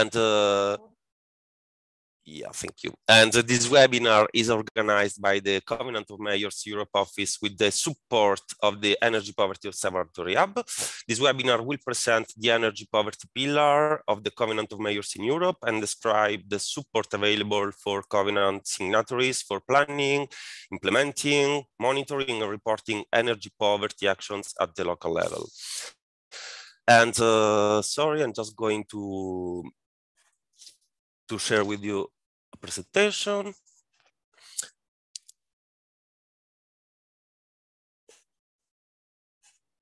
and uh, yeah, thank you. And this webinar is organized by the Covenant of Mayors Europe office with the support of the Energy Poverty Observatory Hub. This webinar will present the energy poverty pillar of the Covenant of Mayors in Europe and describe the support available for Covenant signatories for planning, implementing, monitoring and reporting energy poverty actions at the local level. And uh, sorry, I'm just going to to share with you a presentation.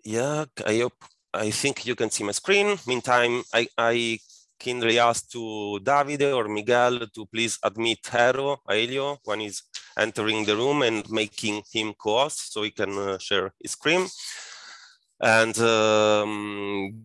Yeah, I hope, I think you can see my screen. Meantime, I, I kindly ask to Davide or Miguel to please admit Eero, Ailio, when he's entering the room and making him co-host so he can uh, share his screen. And um,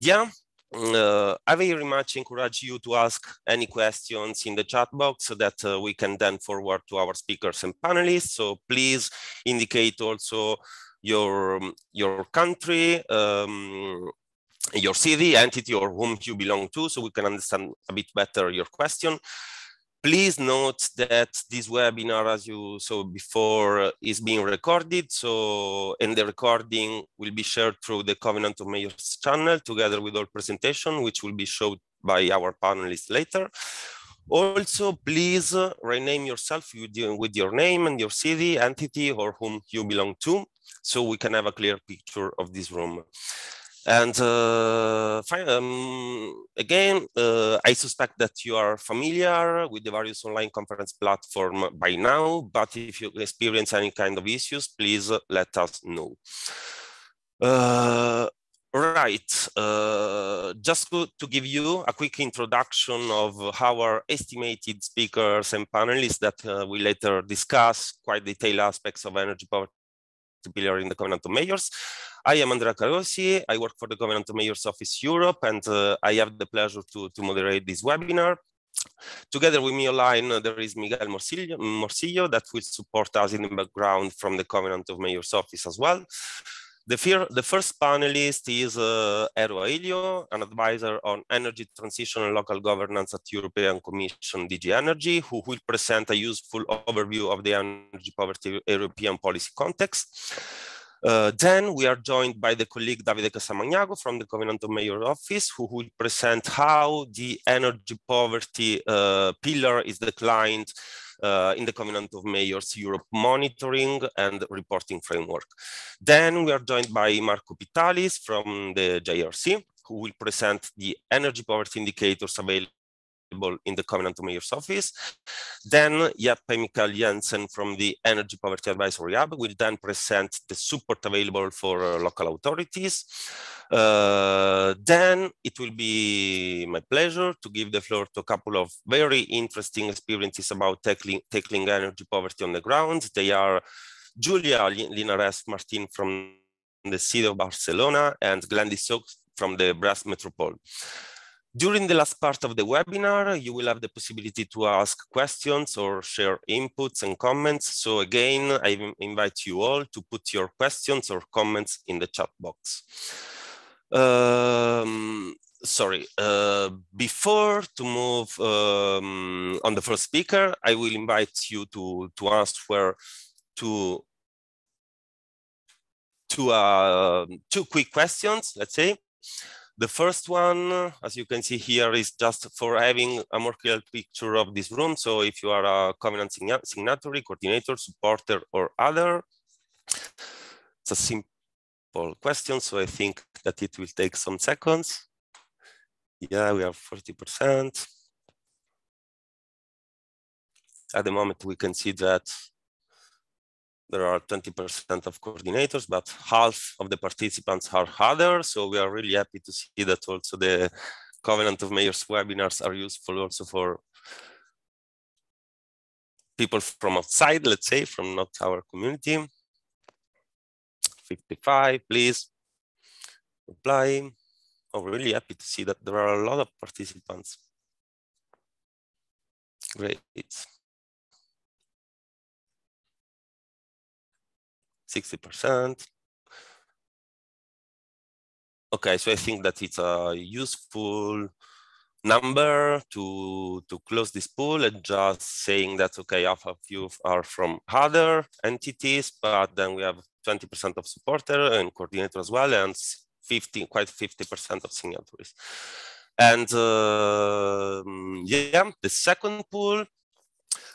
yeah, uh, I very much encourage you to ask any questions in the chat box so that uh, we can then forward to our speakers and panelists. So please indicate also your, your country, um, your city, entity, or whom you belong to, so we can understand a bit better your question. Please note that this webinar, as you saw before, is being recorded. So, and the recording will be shared through the Covenant of Mayors channel together with our presentation, which will be showed by our panelists later. Also, please uh, rename yourself with your name and your city, entity, or whom you belong to, so we can have a clear picture of this room. And uh, um, again, uh, I suspect that you are familiar with the various online conference platform by now, but if you experience any kind of issues, please let us know. Uh, right, uh, just to, give you a quick introduction of our estimated speakers and panelists that uh, we later discuss quite detailed aspects of energy poverty pillar in the Covenant of Mayors. I am Andrea Carosi. I work for the Covenant of Mayors Office Europe, and uh, I have the pleasure to, to moderate this webinar. Together with me online, uh, there is Miguel Morcillo, Morcillo, that will support us in the background from the Covenant of Mayors Office as well. The, the first panelist is uh, Ailio, an advisor on energy transition and local governance at European Commission DG Energy, who will present a useful overview of the energy poverty European policy context. Uh, then we are joined by the colleague Davide Casamagnago from the Covenant of Mayor Office, who will present how the energy poverty uh, pillar is declined uh, in the Covenant of Mayors Europe monitoring and reporting framework. Then we are joined by Marco Pitalis from the JRC, who will present the energy poverty indicators available in the Covenant of Mayors office. Then Jeppe Mikael Jensen from the Energy Poverty Advisory Hub will then present the support available for uh, local authorities. Uh, then it will be my pleasure to give the floor to a couple of very interesting experiences about tackling, tackling energy poverty on the ground. They are Julia Linares Martin from the city of Barcelona and Glendy Soaks from the Brest Metropole. During the last part of the webinar, you will have the possibility to ask questions or share inputs and comments. So again, I invite you all to put your questions or comments in the chat box. Um, sorry, uh, before to move um, on the first speaker, I will invite you to, to answer to, to uh, two quick questions, let's say. The first one, as you can see here, is just for having a more clear picture of this room. So if you are a Covenant signatory, coordinator, supporter, or other, it's a simple question. So I think that it will take some seconds. Yeah, we have 40%. At the moment, we can see that there are 20% of coordinators, but half of the participants are others. So we are really happy to see that also the Covenant of Mayors webinars are useful also for people from outside, let's say, from not our community. 55, please reply. I'm really happy to see that there are a lot of participants. Great. 60%. Okay, so I think that it's a useful number to to close this pool and just saying that okay half of you are from other entities but then we have 20% of supporter and coordinator as well and 50 quite 50% of signatories and uh, yeah the second pool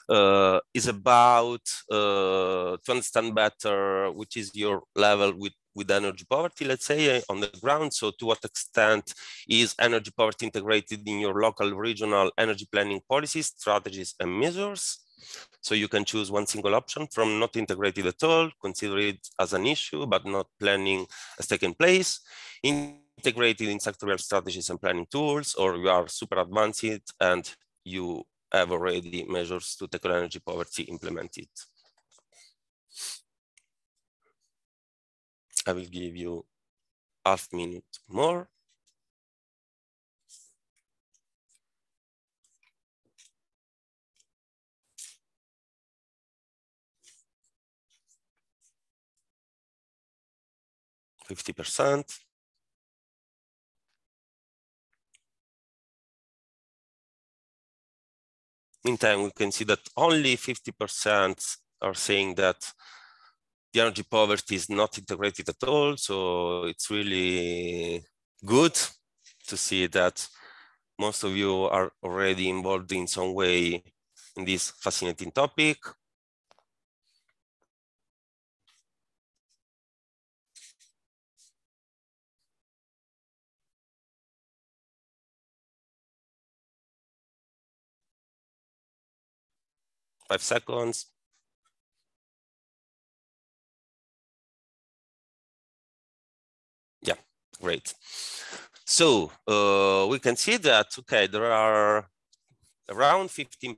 uh, is about uh, to understand better which is your level with with energy poverty, let's say, uh, on the ground. So to what extent is energy poverty integrated in your local regional energy planning policies, strategies, and measures? So you can choose one single option from not integrated at all, consider it as an issue, but not planning has taken place. Integrated in sectorial strategies and planning tools, or you are super advanced and you have already measures to tackle energy poverty implemented. I will give you half minute more. Fifty percent. Meantime, we can see that only 50% are saying that the energy poverty is not integrated at all. So it's really good to see that most of you are already involved in some way in this fascinating topic. Five seconds. Yeah, great. So uh, we can see that, okay, there are around 15%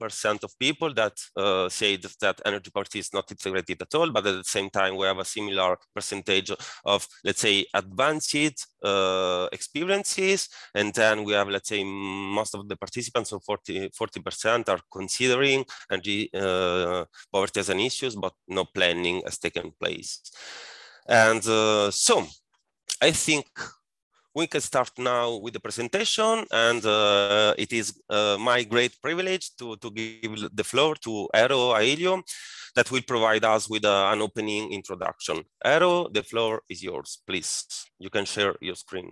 of people that uh, say that, energy poverty is not integrated at all, but at the same time, we have a similar percentage of, let's say, advanced uh, experiences. And then we have, let's say, most of the participants, so 40, 40% are considering energy uh, poverty as an issue, but no planning has taken place. And uh, so I think we can start now with the presentation and uh, it is uh, my great privilege to, to give the floor to Eero Ailio that will provide us with uh, an opening introduction. Eero, the floor is yours, please. You can share your screen.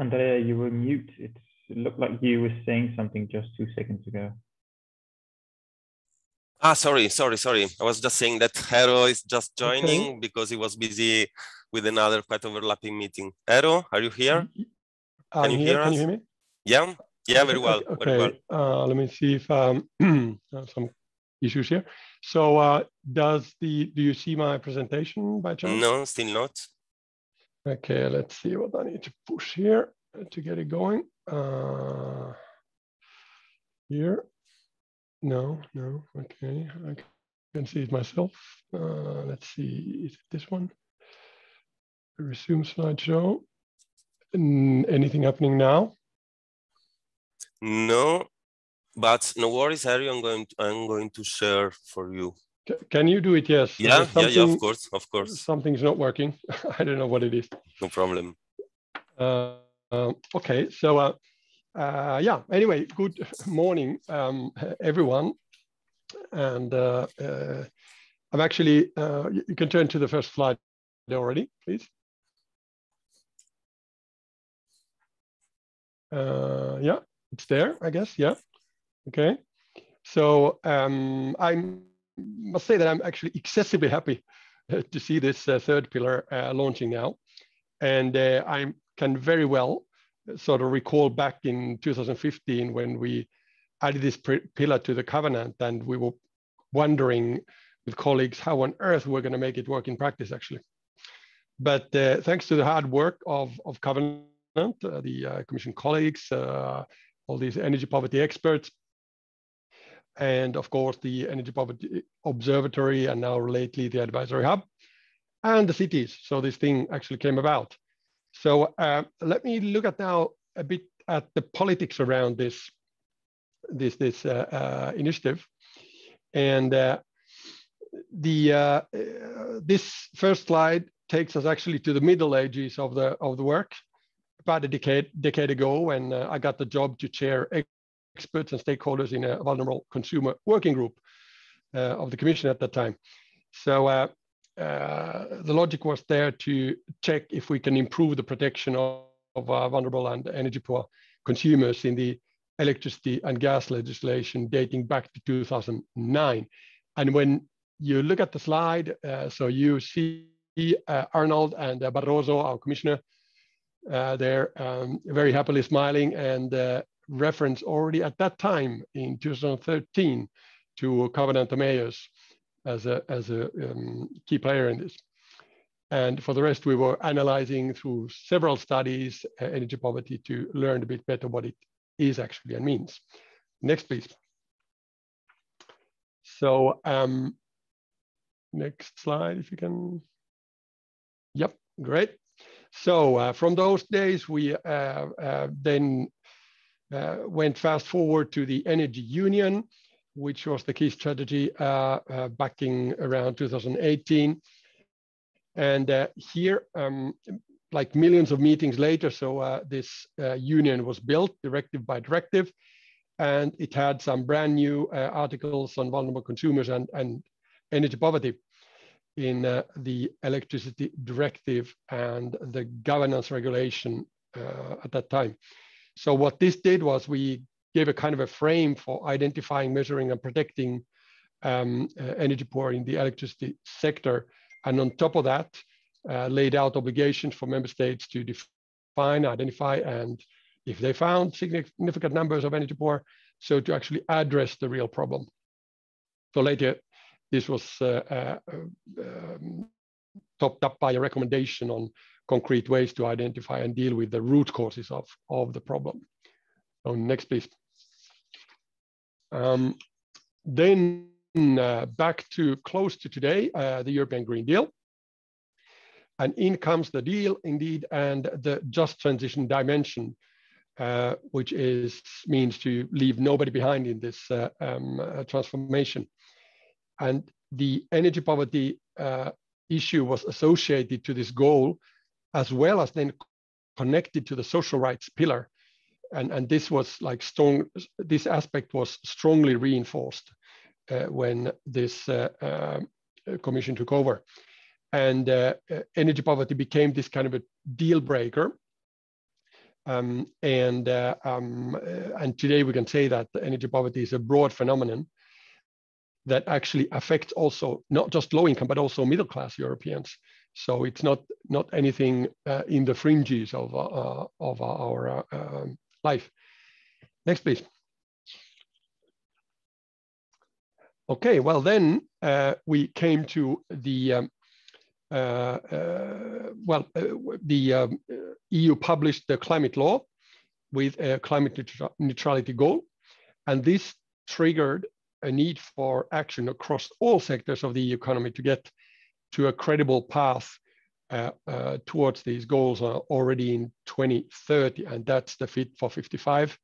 Andrea, you were mute. It's, it looked like you were saying something just two seconds ago. Ah, sorry, sorry, sorry. I was just saying that Eero is just joining okay. because he was busy with another quite overlapping meeting. Eero, are you here? I'm Can you here. hear us? Can you hear me? Yeah, yeah, very well. Okay, very well. Uh, let me see if um, some issues here. So, uh, does the do you see my presentation by chance? No, still not. Okay, let's see what I need to push here to get it going. Uh, here, no, no, okay, I can see it myself. Uh, let's see, is it this one? Resume slideshow. anything happening now? No, but no worries, Harry. I'm going. To, I'm going to share for you. Can you do it? Yes. Yeah, yeah, yeah, of course, of course. Something's not working. I don't know what it is. No problem. Uh, uh, okay, so uh, uh, yeah. Anyway, good morning, um, everyone. And uh, uh, I'm actually. you can turn to the first slide already, please. yeah, it's there, I guess. Yeah. Okay. So um, I'm must say that I'm actually excessively happy uh, to see this uh, third pillar uh, launching now. And I can very well sort of recall back in 2015 when we added this pillar to the covenant and we were wondering with colleagues how on earth we're going to make it work in practice actually. But uh, thanks to the hard work of, of Covenant, uh, the uh, Commission colleagues, all these energy poverty experts, and of course the Energy Poverty Observatory and now lately the Advisory Hub, and the cities. So this thing actually came about. So uh, let me look at now a bit at the politics around this this this uh, uh, initiative, and uh, the uh, this first slide takes us actually to the middle ages of the of the work, about a decade decade ago when uh, I got the job to chair experts and stakeholders in a vulnerable consumer working group of the Commission at that time. So uh, the logic was there to check if we can improve the protection of, of uh, vulnerable and energy poor consumers in the electricity and gas legislation dating back to 2009. And when you look at the slide, uh, so you see uh, Arnold and uh, Barroso, our commissioner, they're um, very happily smiling and reference already at that time in 2013 to Covenant of Mayors as a, as a um, key player in this. And for the rest, we were analyzing through several studies uh, energy poverty to learn a bit better what it is actually and means. Next, please. So um, next slide, if you can. Yep, great. So uh, from those days, we uh, uh then went fast forward to the Energy Union, which was the key strategy uh, uh, backing around 2018. And uh, here, um, like millions of meetings later, so this union was built directive by directive, and it had some brand new articles on vulnerable consumers and, and energy poverty in uh, the electricity directive and the governance regulation uh, at that time. So what this did was we gave a kind of a frame for identifying, measuring, and protecting um, uh, energy poor in the electricity sector. And on top of that, uh, laid out obligations for member states to define, identify, and if they found significant numbers of energy poor, so to actually address the real problem. So later, this was uh, uh, um, topped up by a recommendation on concrete ways to identify and deal with the root causes of, of the problem. So next, please. Um, then uh, back to close to today, uh, the European Green Deal. And in comes the deal indeed, and the just transition dimension, uh, which is means to leave nobody behind in this uh, um, uh, transformation. And the energy poverty uh, issue was associated to this goal, as well as then connected to the social rights pillar and, and this was like strong, this aspect was strongly reinforced uh, when this uh, uh, commission took over. And uh, uh, energy poverty became this kind of a deal breaker. Um, and, um, and today we can say that energy poverty is a broad phenomenon that actually affects also not just low income, but also middle class Europeans. So it's not, not anything in the fringes of, of our um, life. Next, please. Okay, well then uh, we came to the, um, uh, uh, well, uh, the um, EU published the climate law with a climate neutrality goal. And this triggered a need for action across all sectors of the economy to get to a credible path uh, uh, towards these goals are already in 2030, and that's the Fit for 55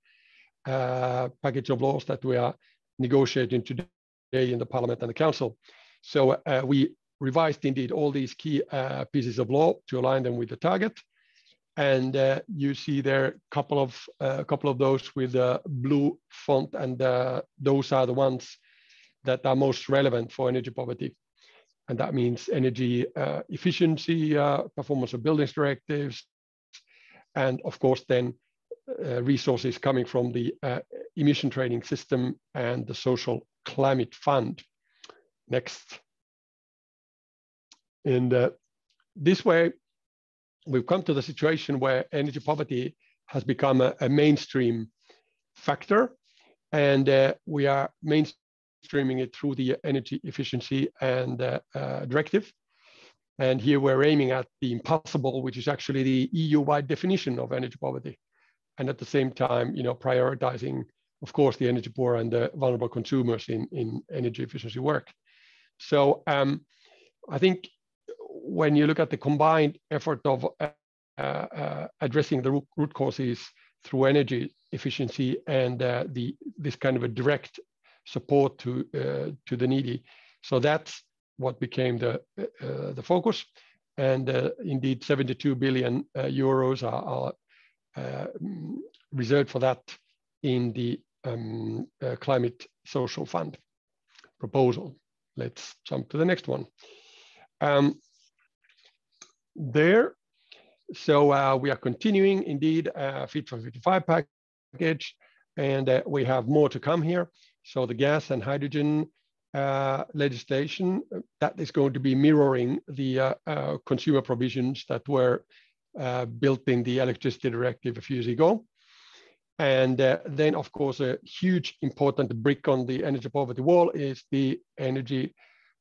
uh, package of laws that we are negotiating today in the Parliament and the Council. So we revised indeed all these key pieces of law to align them with the target. And uh, you see there a couple of a uh, couple of those with a blue font, and uh, those are the ones that are most relevant for energy poverty and that means energy uh, efficiency, uh, performance of buildings directives, and of course then uh, resources coming from the uh, emission trading system and the social climate fund. Next. And uh, this way, we've come to the situation where energy poverty has become a, a mainstream factor And uh, we are mainstreaming it through the energy efficiency and uh, uh, directive. And here we're aiming at the impossible, which is actually the EU-wide definition of energy poverty. And at the same time, you know, prioritizing, of course, the energy poor and the vulnerable consumers in, in energy efficiency work. So um, I think when you look at the combined effort of uh, uh, addressing the root, root, causes through energy efficiency and uh, the this kind of a direct support to uh, to the needy, so that's what became the uh, the focus. And uh, indeed, 72 billion euros are, are reserved for that in the um, climate social fund proposal. Let's jump to the next one. Um, there, so uh, we are continuing indeed uh, Fit for 55 package, and uh, we have more to come here. So the gas and hydrogen uh, legislation uh, that is going to be mirroring the uh, consumer provisions that were built in the electricity directive a few years ago. And then, of course, a huge important brick on the energy poverty wall is the energy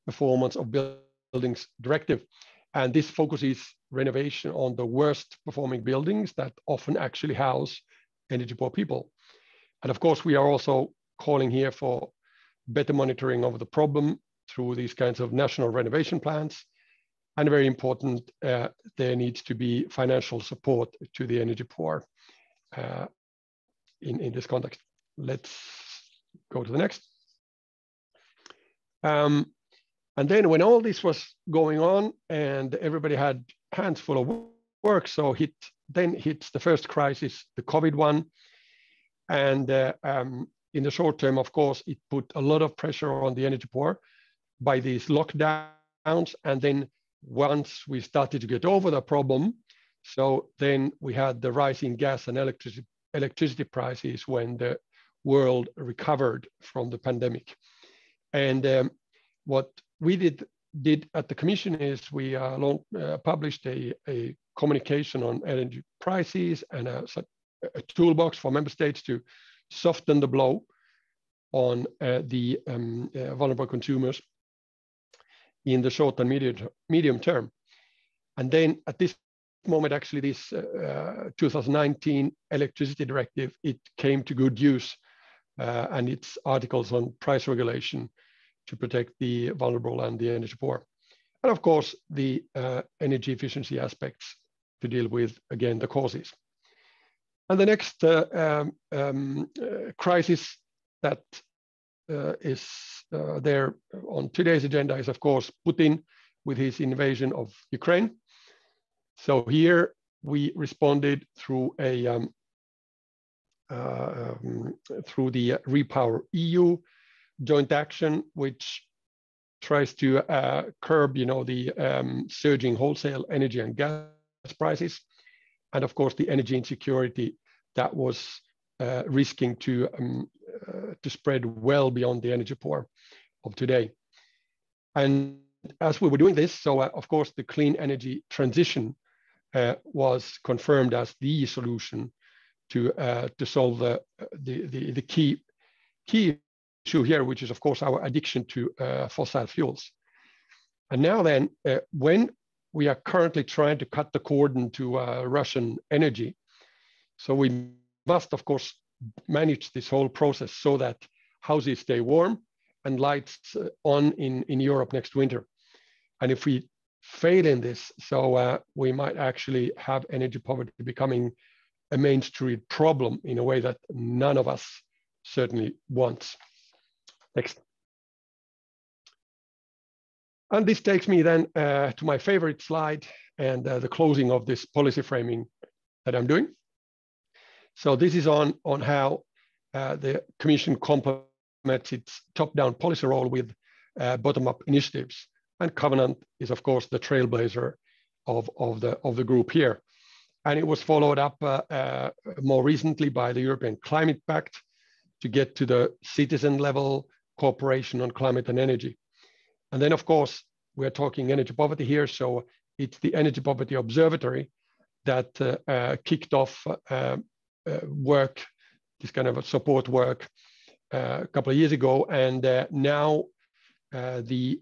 performance of buildings directive. And this focuses renovation on the worst performing buildings that often actually house energy poor people. And of course, we are also calling here for better monitoring of the problem through these kinds of national renovation plans. And very important, uh, there needs to be financial support to the energy poor uh, in, in this context. Let's go to the next. Um, and then when all this was going on and everybody had hands full of work, so hit then hits the first crisis, the COVID one. And uh, um, in the short term, of course, it put a lot of pressure on the energy poor by these lockdowns. And then once we started to get over the problem, so then we had the rising gas and electricity, electricity prices when the world recovered from the pandemic. And um, what we did did at the commission is we uh, long, uh, published a, a communication on energy prices and a, a toolbox for member states to soften the blow on uh, the um, uh, vulnerable consumers in the short and medium, medium term. And then at this moment, actually, this uh, 2019 electricity directive, it came to good use uh, and its articles on price regulation to protect the vulnerable and the energy poor. And of course, the uh, energy efficiency aspects to deal with, again, the causes. And the next uh, um, um, uh, crisis that uh, is there on today's agenda is, of course, Putin with his invasion of Ukraine. So here we responded through a um, uh, um, through the Repower EU joint action, which tries to uh, curb, you know, the um, surging wholesale energy and gas prices, and of course the energy insecurity that was uh, risking to um, uh, to spread well beyond the energy poor of today. And as we were doing this, so uh, of course the clean energy transition uh, was confirmed as the solution to uh, to solve the, the the the key key issue here, which is of course our addiction to uh, fossil fuels. And now then, when we are currently trying to cut the cordon to uh, Russian energy, so we must of course manage this whole process so that houses stay warm and lights uh, on in, in Europe next winter. And if we fail in this, so uh, we might actually have energy poverty becoming a mainstream problem in a way that none of us certainly wants. Next. And this takes me then uh, to my favorite slide and uh, the closing of this policy framing that I'm doing. So this is on, on how uh, the Commission complements its top-down policy role with uh, bottom-up initiatives. And Covenant is, of course, the trailblazer of, of, the, of the group here. And it was followed up uh, uh, more recently by the European Climate Pact to get to the citizen level cooperation on climate and energy. And then, of course, we're talking energy poverty here. So it's the Energy Poverty Observatory that uh, uh, kicked off uh, uh work, this kind of support work uh, a couple of years ago, and uh, now the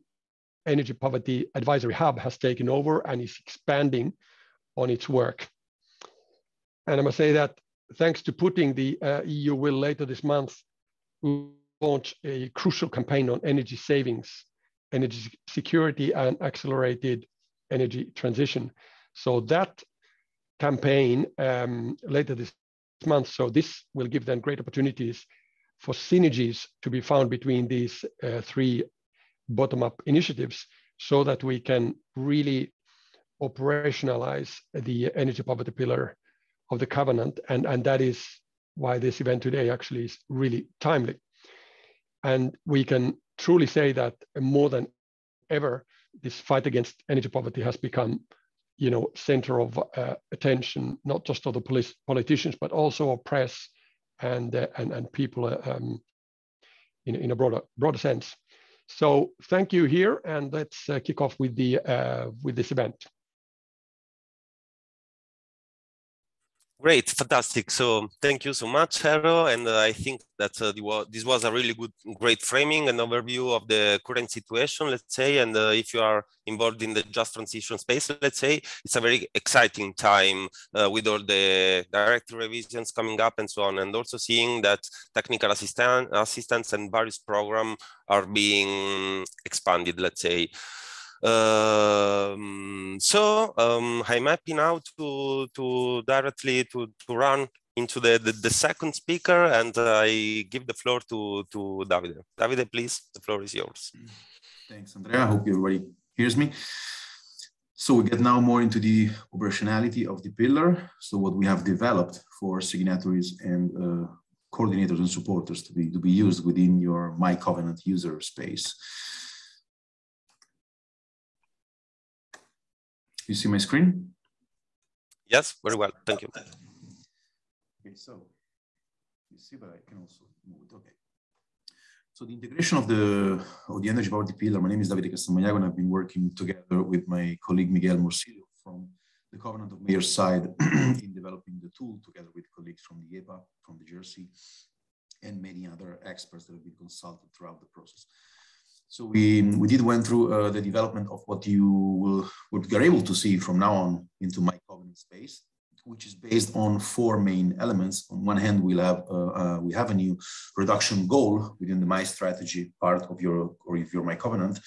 Energy Poverty Advisory Hub has taken over and is expanding on its work. And I must say that thanks to Putin, the EU will later this month launch a crucial campaign on energy savings, energy security, and accelerated energy transition. So that campaign um, later this month. So this will give them great opportunities for synergies to be found between these uh, three bottom-up initiatives so that we can really operationalize the energy poverty pillar of the covenant. And, and that is why this event today actually is really timely. And we can truly say that more than ever, this fight against energy poverty has become you know, center of uh, attention, not just of the police, politicians, but also of press and, uh, and, and people uh, um, in, in a broader, broader sense. So thank you here, and let's uh, kick off with, the, uh, with this event. Great, fantastic. So thank you so much, Eero. And uh, I think that uh, this was a really good, great framing and overview of the current situation, let's say. And uh, if you are involved in the just transition space, let's say, it's a very exciting time uh, with all the directive revisions coming up and so on. And also seeing that technical assistant, assistance and various programs are being expanded, let's say. Um, so um, I'm happy now to to directly to to run into the, the, the second speaker and I give the floor to to Davide. Davide, please, the floor is yours. Thanks, Andrea. I hope everybody hears me. So we get now more into the operationality of the pillar. So what we have developed for signatories and uh, coordinators and supporters to be to be used within your My Covenant user space. You see my screen? Yes, very well. Thank you. Okay, so you see, but I can also move it. Okay. So the integration of the of the energy poverty pillar. My name is David Castelmagnago, and I've been working together with my colleague Miguel Morcillo from the Covenant of Mayors side in developing the tool together with colleagues from the EPA, from the JRC, and many other experts that have been consulted throughout the process. So we, we did went through uh, the development of what you will what you're able to see from now on into my covenant space, which is based on four main elements. On one hand, we'll have uh, uh, we have a new reduction goal within the my strategy part of your or if your my covenant.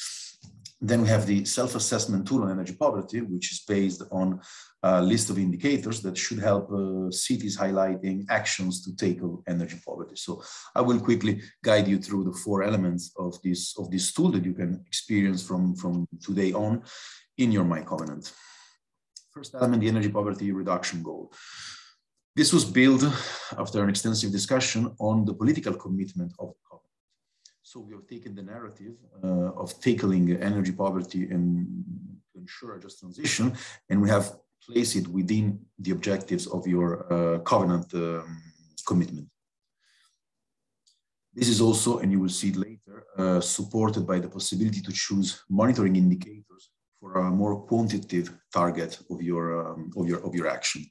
Then we have the self-assessment tool on energy poverty, which is based on a list of indicators that should help uh, cities highlighting actions to tackle energy poverty. So I will quickly guide you through the four elements of this, of this tool that you can experience from, from today on in your My Covenant. First element, the energy poverty reduction goal. This was built after an extensive discussion on the political commitment of. So we have taken the narrative uh, of tackling energy poverty and to ensure a just transition, and we have placed it within the objectives of your uh, covenant um, commitment. This is also, and you will see it later, uh, supported by the possibility to choose monitoring indicators for a more quantitative target of your, um, of your, of your action.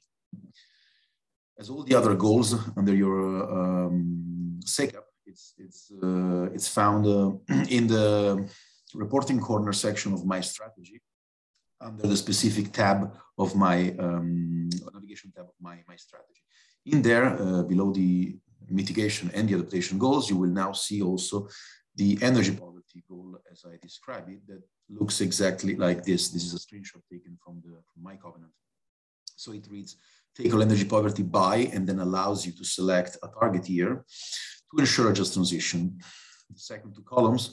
As all the other goals under your um, SECAP, it's, it's, uh, it's found uh, in the reporting corner section of my strategy under the specific tab of my um, navigation tab of my, my strategy. In there, uh, below the mitigation and the adaptation goals, you will now see also the energy poverty goal as I describe it that looks exactly like this. This is a screenshot taken from, the, from my covenant. So it reads, tackle energy poverty by, and then allows you to select a target year to ensure a just transition. The second two columns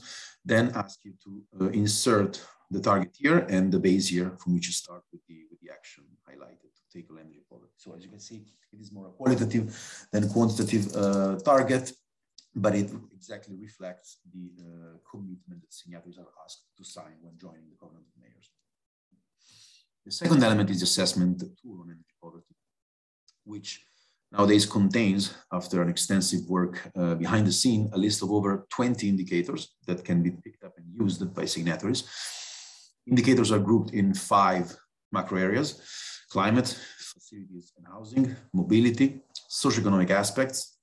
then ask you to uh, insert the target year and the base year from which you start with the, with the action highlighted to tackle energy poverty. So as you can see, it is more a qualitative than quantitative uh, target, but it exactly reflects the uh, commitment that signatories are asked to sign when joining the Covenant of Mayors. The second element is assessment tool on energy poverty, which nowadays contains, after an extensive work uh, behind the scene, a list of over 20 indicators that can be picked up and used by signatories Indicators are grouped in five macro areas, climate, facilities and housing, mobility, socioeconomic aspects,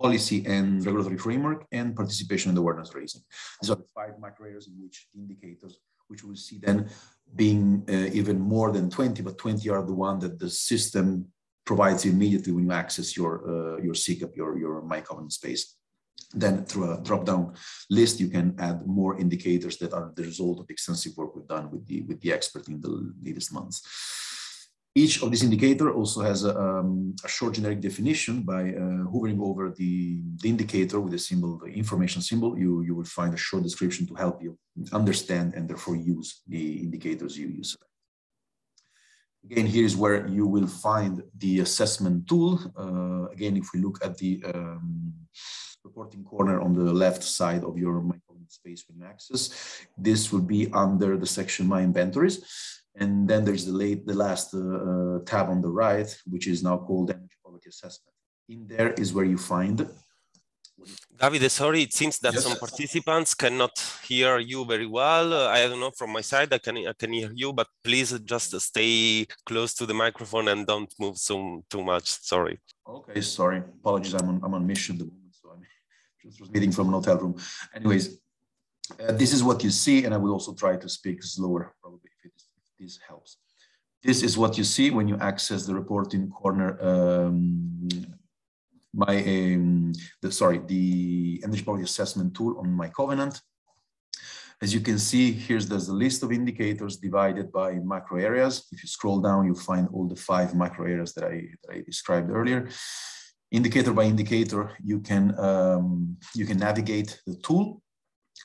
policy and regulatory framework, and participation and awareness raising. These are the five macro areas in which the indicators, which we'll see then being uh, even more than 20, but 20 are the one that the system provides you immediately when you access your, uh, your SECAP, your, your My Covenant space. Then through a drop-down list, you can add more indicators that are the result of extensive work we've done with the, with the expert in the latest months. Each of these indicator also has a, um, a short generic definition by uh, hovering over the, the, indicator with the symbol, the information symbol, you, you will find a short description to help you understand and therefore use the indicators you use. Again, here is where you will find the assessment tool. Uh, again, if we look at the um, reporting corner on the left side of your My Covenant space when access, this will be under the section My Inventories. And then there's the, late, the last uh, uh, tab on the right, which is now called Energy Poverty Assessment. In there is where you find Davide, sorry, it seems that yes. some participants cannot hear you very well. Uh, I don't know from my side, I can I can hear you, but please just stay close to the microphone and don't move so too much. Sorry. Okay, sorry. Apologies, I'm on I'm on mission at the moment, so I'm just meeting from an hotel room. Anyways, uh, this is what you see, and I will also try to speak slower, probably if, it, if this helps. This is what you see when you access the reporting corner um, my um, the, sorry the energy poverty assessment tool on my covenant. As you can see, here's there's a list of indicators divided by macro areas. If you scroll down, you'll find all the five macro areas that I, that I described earlier. Indicator by indicator, you can um, you can navigate the tool.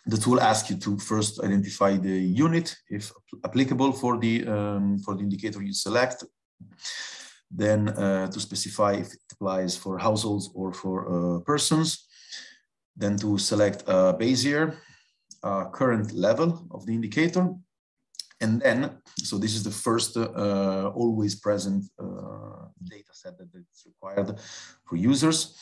The tool asks you to first identify the unit, if applicable for the um, for the indicator you select then uh, to specify if it applies for households or for uh, persons, then to select a a current level of the indicator, and then, so this is the first uh, always present uh, data set that is required for users.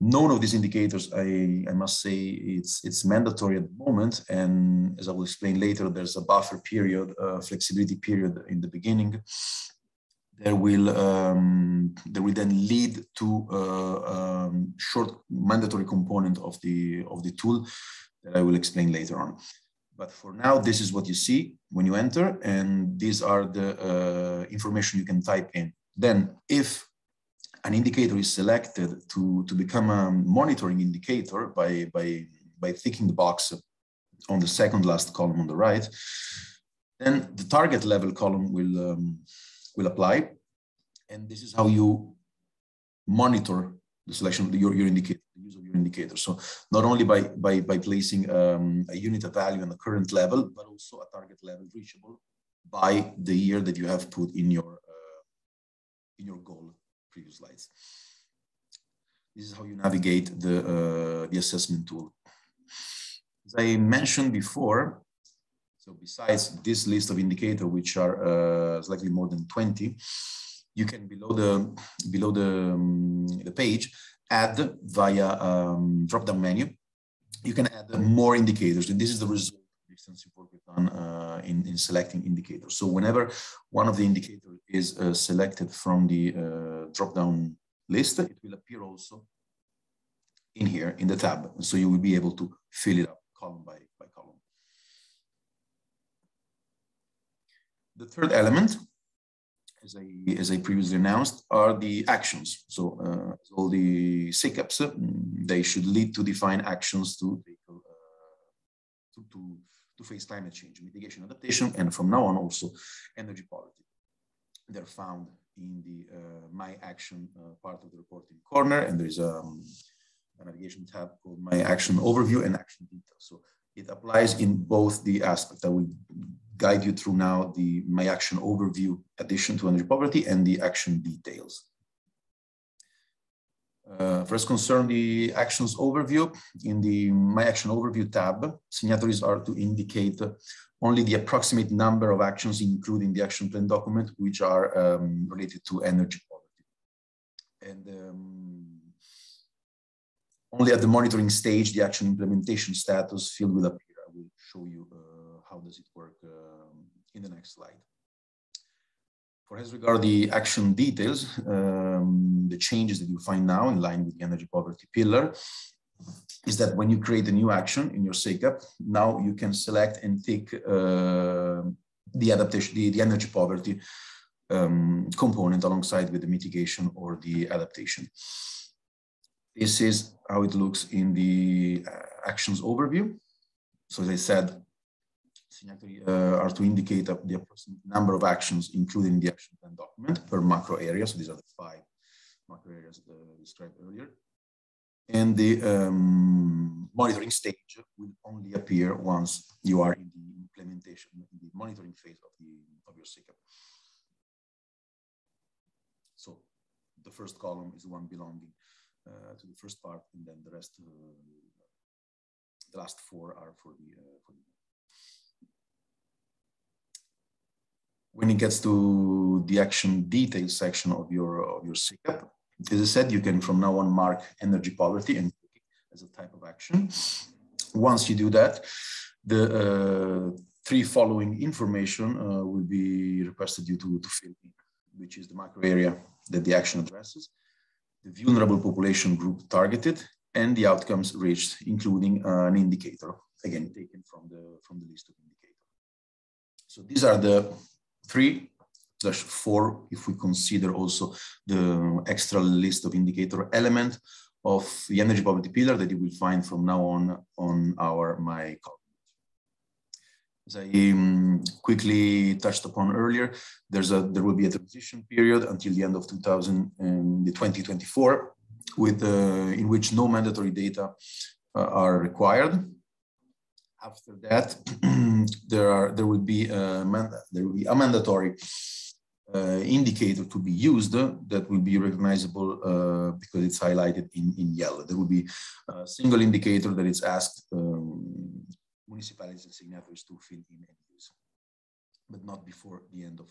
None of these indicators, I, I must say, it's, it's mandatory at the moment. And as I will explain later, there's a buffer period, flexibility period in the beginning there will um, there will then lead to a uh, um, short mandatory component of the of the tool that I will explain later on. But for now, this is what you see when you enter, and these are the uh, information you can type in. Then, if an indicator is selected to, to become a monitoring indicator by, by, by ticking the box on the second last column on the right, then the target level column will um, will apply. And this is how you monitor the selection of your, your indicator, the use of your indicator. So not only by, by, by placing um, a unit of value on the current level, but also a target level reachable by the year that you have put in your, uh, in your goal previous slides. This is how you navigate the, uh, the assessment tool. As I mentioned before, so besides this list of indicators, which are uh, slightly more than 20, you can below the below the, um, the page add via um, drop-down menu. You can add more indicators, and this is the result extensive work we've done uh, in, in selecting indicators. So whenever one of the indicators is uh, selected from the uh, drop-down list, it will appear also in here in the tab. So you will be able to fill it up column by The third element, as I, as I previously announced, are the actions. So uh, all the SECAPs, mm, they should lead to define actions to, uh, to, to, to face climate change, mitigation, adaptation, and from now on also energy poverty. They're found in the uh, My Action uh, part of the reporting corner, and there's um, a navigation tab called My Action Overview and Action Details. So it applies in both the aspects. that will guide you through now the My Action Overview addition to energy poverty and the action details. Uh, first concern the actions overview. In the My Action Overview tab, signatories are to indicate only the approximate number of actions, including the action plan document, which are um, related to energy poverty. And um, only at the monitoring stage, the action implementation status field will appear. I will show you uh, how does it work um, in the next slide. For as regard the action details, um, the changes that you find now in line with the energy poverty pillar is that when you create a new action in your SECAP, now you can select and take uh, the adaptation, the, the energy poverty um, component alongside with the mitigation or the adaptation. This is how it looks in the uh, actions overview. So as I said, signatory uh, are to indicate the approximate number of actions included in the action plan document per macro area. So these are the five macro areas uh, described earlier. And the um, monitoring stage will only appear once you are in the implementation, in the monitoring phase of, the, of your SECAP. So the first column is the one belonging to the first part, and then the rest, uh, the last four are for the, uh, for the when it gets to the action details section of your of your SECAP, as I said, you can from now on mark energy poverty and as a type of action. Once you do that, the uh, three following information uh, will be requested you to, to fill in, which is the macro area that the action addresses, the vulnerable population group targeted, and the outcomes reached, including uh, an indicator, again, taken from the, from the list of indicators. So these are the three slash four, if we consider also the extra list of indicator element of the energy poverty pillar that you will find from now on on our my as I um, quickly touched upon earlier, there's a there will be a transition period until the end of two thousand the 2024, with uh, in which no mandatory data uh, are required. After that, there are there will be a there will be a mandatory uh, indicator to be used that will be recognizable uh, because it's highlighted in, in yellow. There will be a single indicator that is asked um, municipalities and signatories to fill in and use, but not before the end of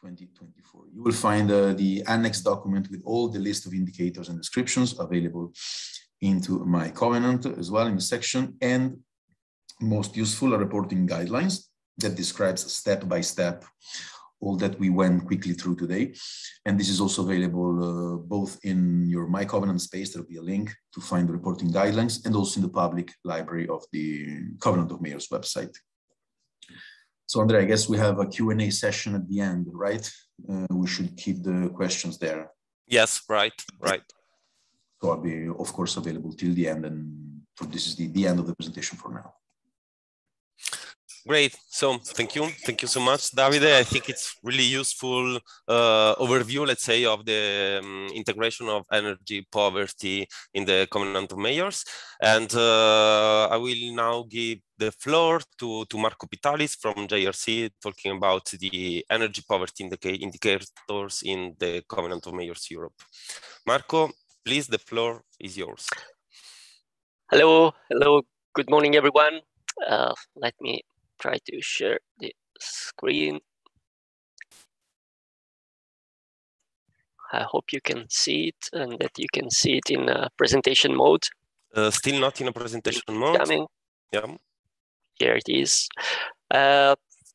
2024. You will find uh, the annex document with all the list of indicators and descriptions available into My Covenant as well in the section and most useful reporting guidelines that describes step by step all that we went quickly through today. And this is also available uh, both in your My Covenant space, there'll be a link to find the reporting guidelines, and also in the public library of the Covenant of Mayors website. So Andre, I guess we have a Q&A session at the end, right? Uh, we should keep the questions there. Yes, right, right. So I'll be, of course, available till the end. And so this is the, the end of the presentation for now. Great. So thank you. Thank you so much, Davide. I think it's really useful uh, overview, let's say, of the um, integration of energy poverty in the Covenant of Mayors. And uh, I will now give the floor to, to Marco Pitalis from JRC talking about the energy poverty indica indicators in the Covenant of Mayors Europe. Marco, please, the floor is yours. Hello. Hello. Good morning, everyone. Uh, let me try to share the screen. I hope you can see it and that you can see it in a presentation mode. Uh, still not in a presentation mode. Coming. Yeah. Here it is. Uh,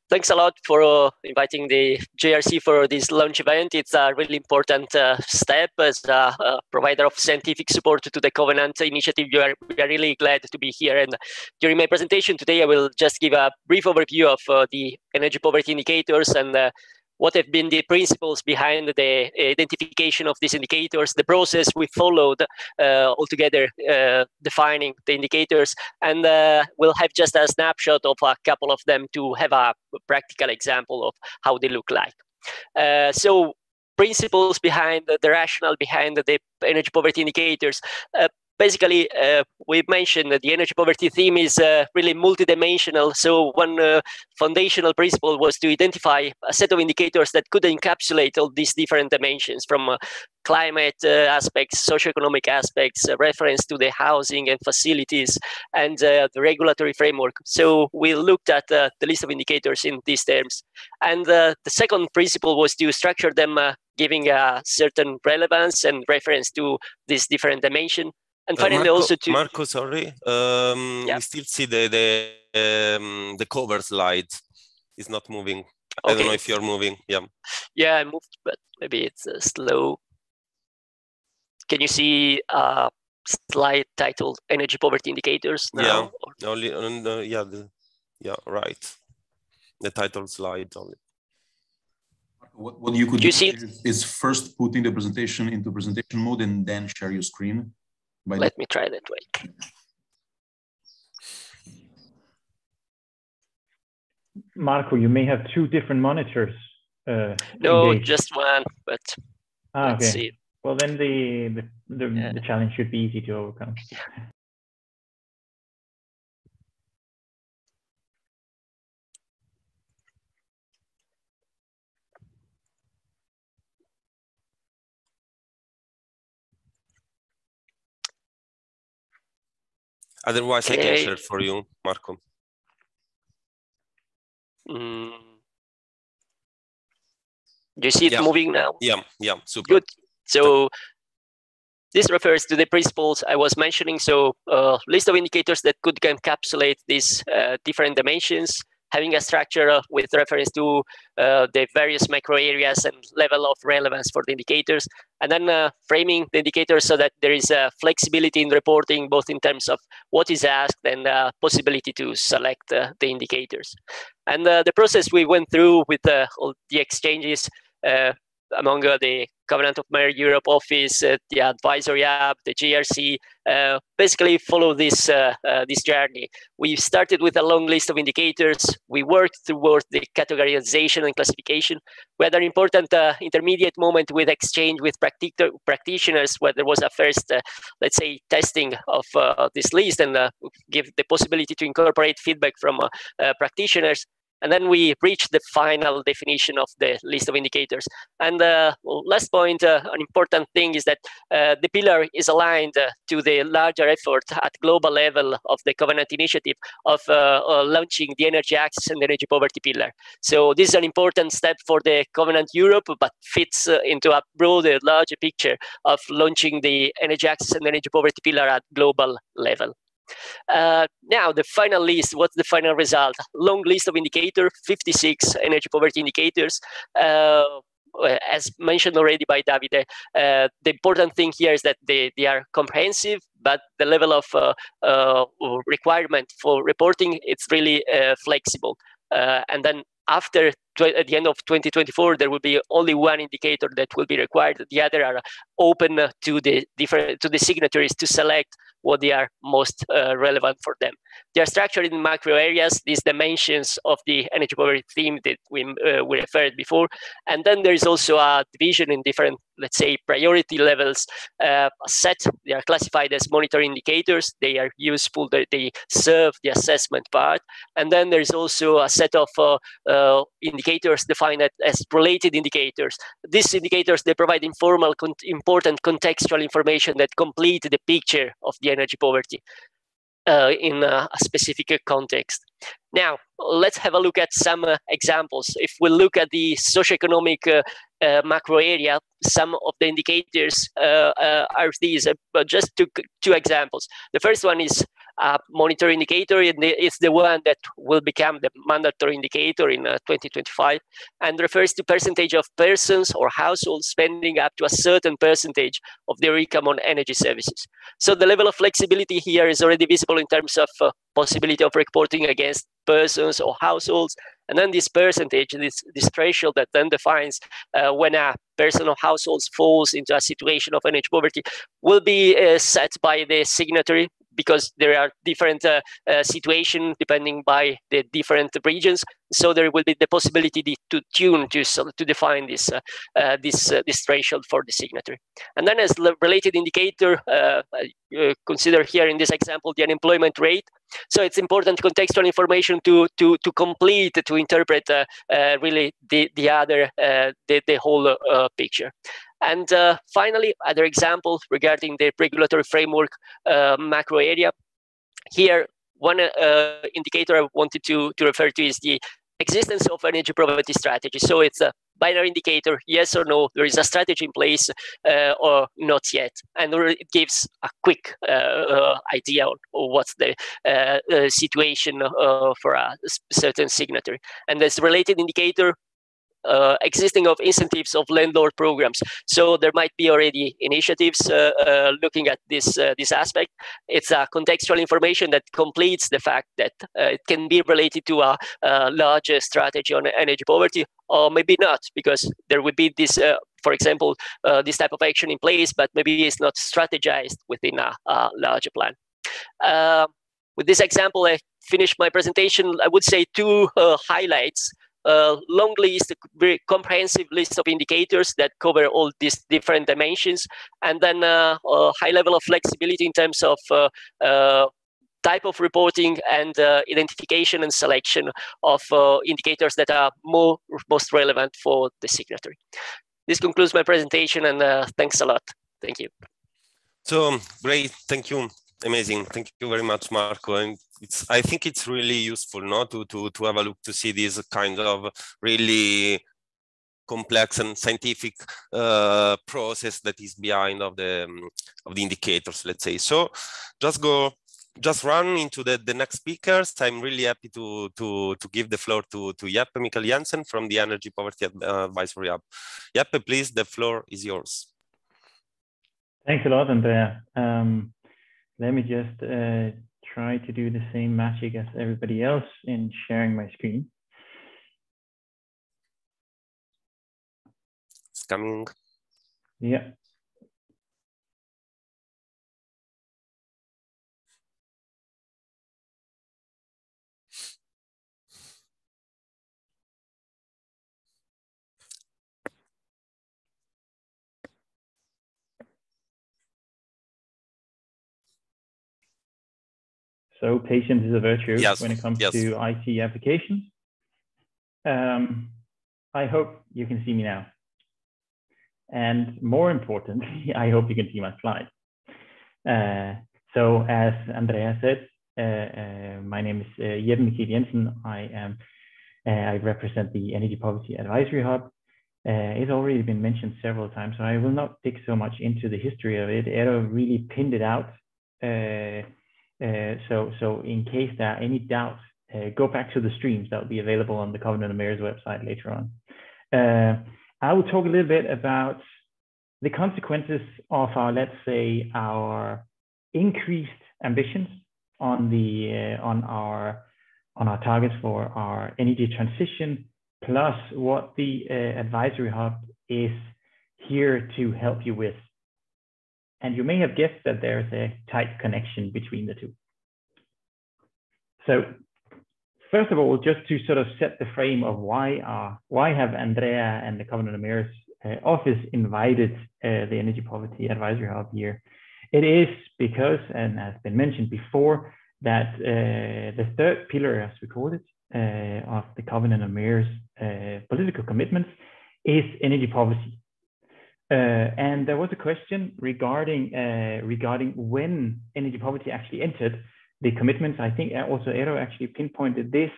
thanks a lot for uh, inviting the JRC for this launch event. It's a really important uh, step as a, a, provider of scientific support to the Covenant initiative. We are, we are really glad to be here. And during my presentation today, I will just give a brief overview of uh, the energy poverty indicators and uh, what have been the principles behind the identification of these indicators, the process we followed uh, altogether uh, defining the indicators, and uh, we'll have just a snapshot of a couple of them to have a practical example of how they look like. Uh, so principles behind the, the rationale behind the energy poverty indicators. Uh, basically, uh, we mentioned that the energy poverty theme is uh, really multidimensional. So one uh, foundational principle was to identify a set of indicators that could encapsulate all these different dimensions from uh, climate uh, aspects, socioeconomic aspects, uh, reference to the housing and facilities, and the regulatory framework. So we looked at the list of indicators in these terms. And the second principle was to structure them giving a certain relevance and reference to this different dimension and finally uh, Marco, also to Marco, sorry, um, yeah. we still see the the um, the cover slide is not moving. I don't know if you're moving. Yeah. Yeah, I moved, but maybe it's uh, slow. Can you see a slide titled "Energy Poverty Indicators"? Now? Yeah. Only. Uh, yeah. The, yeah. Right. The title slide only. What, what you could do see is, is first putting the presentation into presentation mode and then share your screen. Let me try that way. Marco, you may have two different monitors. Uh, no, engaged. just one, but ah, okay. See. Well, then the the, the, yeah. the challenge should be easy to overcome. Otherwise. I can share for you, Marco. Mm. Do you see it yeah. moving now? Yeah, yeah, super. Good. So this refers to the principles I was mentioning. So uh, list of indicators that could encapsulate these uh, different dimensions having a structure uh, with reference to uh, the various micro areas and level of relevance for the indicators, and then uh, framing the indicators so that there is a flexibility in reporting, both in terms of what is asked and uh, possibility to select uh, the indicators. And uh, the process we went through with all the exchanges among uh, the Covenant of Mayor Europe office, uh, the advisory app, the JRC, uh, basically follow this uh, uh, this journey. We started with a long list of indicators. We worked towards the categorization and classification. We had an important uh, intermediate moment with exchange with practic- practitioners, where there was a first, uh, let's say, testing of this list and give the possibility to incorporate feedback from practitioners. And then we reach the final definition of the list of indicators. And the uh, last point, uh, an important thing is that uh, the pillar is aligned to the larger effort at global level of the Covenant initiative of launching the energy access and energy poverty pillar. So this is an important step for the Covenant Europe, but fits into a broader, larger picture of launching the energy access and energy poverty pillar at global level. Uh, now, the final list, what's the final result? Long list of indicators, 56 energy poverty indicators. Uh, as mentioned already by Davide, uh, the important thing here is that they, they are comprehensive, but the level of uh, uh, requirement for reporting, it's really uh, flexible. and then after at the end of 2024 there will be only one indicator that will be required the other are open to the different to the signatories to select what they are most uh, relevant for them. They are structured in macro areas, these dimensions of the energy poverty theme that we, uh, we referred before. And then there is also a division in different, let's say, priority levels uh, set. They are classified as monitor indicators. They are useful, they, they serve the assessment part. And then there's also a set of uh, uh, indicators defined as related indicators. These indicators, they provide informal, con important contextual information that complete the picture of the energy poverty uh, in a, a, specific context. Now, let's have a look at some uh, examples. If we look at the socioeconomic uh, uh macro area, some of the indicators uh, uh, are these, just two, two examples. The first one is uh, monitor indicator. It's the one that will become the mandatory indicator in uh, 2025 and refers to percentage of persons or households spending up to a certain percentage of their income on energy services. So the level of flexibility here is already visible in terms of uh, possibility of reporting against persons or households. And then this percentage, this, this threshold that then defines uh, when a person or household falls into a situation of energy poverty will be uh, set by the signatory because there are different uh, uh, situations depending by the different regions. So there will be the possibility to tune to to define this uh, uh this uh, this threshold for the signatory. And then as related indicator, uh, consider here in this example the unemployment rate. So it's important contextual information to to to complete to interpret really the the other the the whole picture. And uh, finally, other examples regarding the regulatory framework uh, macro area. Here, one uh, indicator I wanted to, to refer to is the existence of energy poverty strategy. So it's a binary indicator, yes or no, there is a strategy in place uh, or not yet. And it gives a quick uh, uh, idea on what's the uh, situation for a certain signatory. And this related indicator uh, existing of incentives of landlord programs. So there might be already initiatives uh, uh, looking at this uh, this aspect. It's a contextual information that completes the fact that uh, it can be related to a, a larger strategy on energy poverty, or maybe not, because there would be this for example, uh, this type of action in place, but maybe it's not strategized within a, a larger plan. Uh, with this example, I finished my presentation. I would say two uh, highlights a long list, a very comprehensive list of indicators that cover all these different dimensions, and then uh, a high level of flexibility in terms of uh, uh, type of reporting and uh, identification and selection of uh, indicators that are more most relevant for the signatory. This concludes my presentation, and thanks a lot. Thank you. So great, thank you amazing thank you very much marco and it's i think it's really useful no to to to have a look to see these kind of really complex and scientific uh, process that is behind of the um, of the indicators let's say so just go just run into the, the next speakers. I'm really happy to to to give the floor to to Jeppe Mikkel Jensen from the Energy Poverty Advisory Hub. Jeppe, please, the floor is yours. Thanks a lot, Andrea. Um, let me just uh, try to do the same magic as everybody else in sharing my screen. It's coming. Yeah. So patience is a virtue yes. when it comes yes. to IT applications. Um, I hope you can see me now. And more importantly, I hope you can see my slide. Uh, so as Andrea said, uh, uh, my name is uh, Jeppe Jensen. I am uh, I represent the Energy Poverty Advisory Hub. Uh, it's already been mentioned several times, so I will not dig so much into the history of it. Eero really pinned it out uh, so, so in case there are any doubts, uh, go back to the streams that will be available on the Covenant of Mayors website later on. Uh, I will talk a little bit about the consequences of our, let's say, our increased ambitions on the uh, on our on our targets for our energy transition, plus what the uh, advisory hub is here to help you with and you may have guessed that there's a tight connection between the two. So first of all, just to sort of set the frame of why are, why have Andrea and the Covenant of Mayors uh, office invited uh, the Energy Poverty Advisory Hub here? It is because, and has been mentioned before, that uh, the third pillar, as we call it, uh, of the Covenant of Mayors uh, political commitments is energy poverty. Uh, and there was a question regarding uh, regarding when energy poverty actually entered the commitments. I think also Eero actually pinpointed this.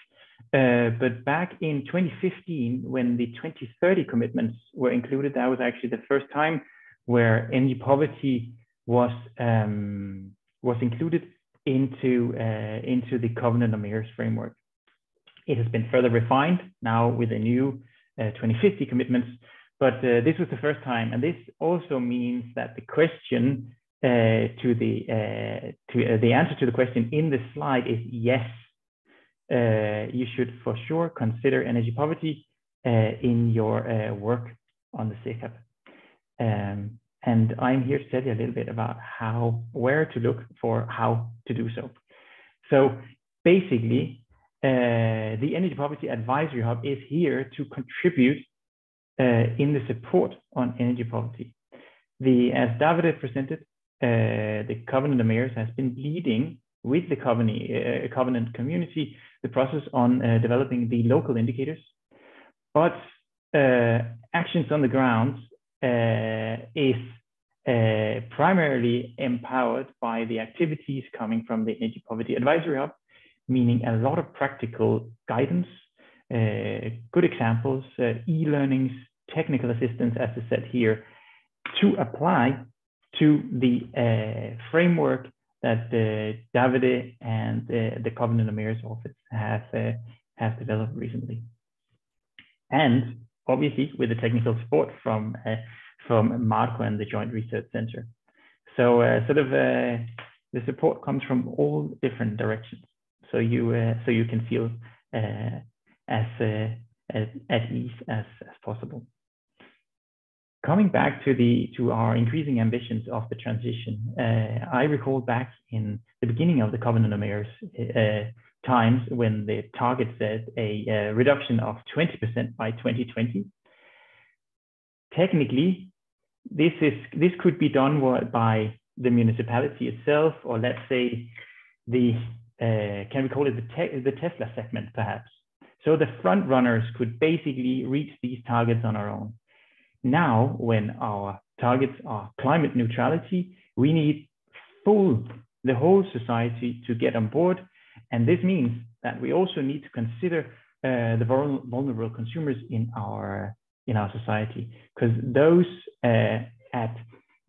Uh, but back in 2015, when the 2030 commitments were included, that was actually the first time where energy poverty was um, was included into uh, into the Covenant of Mayors framework. It has been further refined now with the new uh, 2050 commitments but uh, this was the first time, and this also means that the question uh, to the uh, to uh, the answer to the question in the slide is yes. Uh, you should for sure consider energy poverty uh, in your work on the SECAP. Um, and I'm here to tell you a little bit about how, where to look for how to do so. So basically, the Energy Poverty Advisory Hub is here to contribute uh, in the support on energy poverty. The, as Davide presented, uh, the Covenant of Mayors has been leading with the Covenant, uh, Covenant community the process on uh, developing the local indicators. But uh, actions on the ground uh, is primarily empowered by the activities coming from the Energy Poverty Advisory Hub, meaning a lot of practical guidance, good examples, e-learnings, technical assistance, as I said here, to apply to the uh, framework that uh, Davide and uh, the Covenant of Mayors office have, uh, have developed recently. And obviously with the technical support from uh, from Marco and the Joint Research Center. So uh, sort of uh, the support comes from all different directions. So you uh, so you can feel uh, as, uh, as at ease as, as possible. Coming back to the to our increasing ambitions of the transition, uh, I recall back in the beginning of the Covenant of Mayors uh, times when the target said a, a reduction of 20% by 2020. Technically, this is this could be done by the municipality itself, or let's say the uh, can we call it the, te the Tesla segment perhaps. So the front runners could basically reach these targets on our own. Now, when our targets are climate neutrality, we need full the whole society to get on board and this means that we also need to consider uh, the vulnerable consumers in our in our society because those uh, at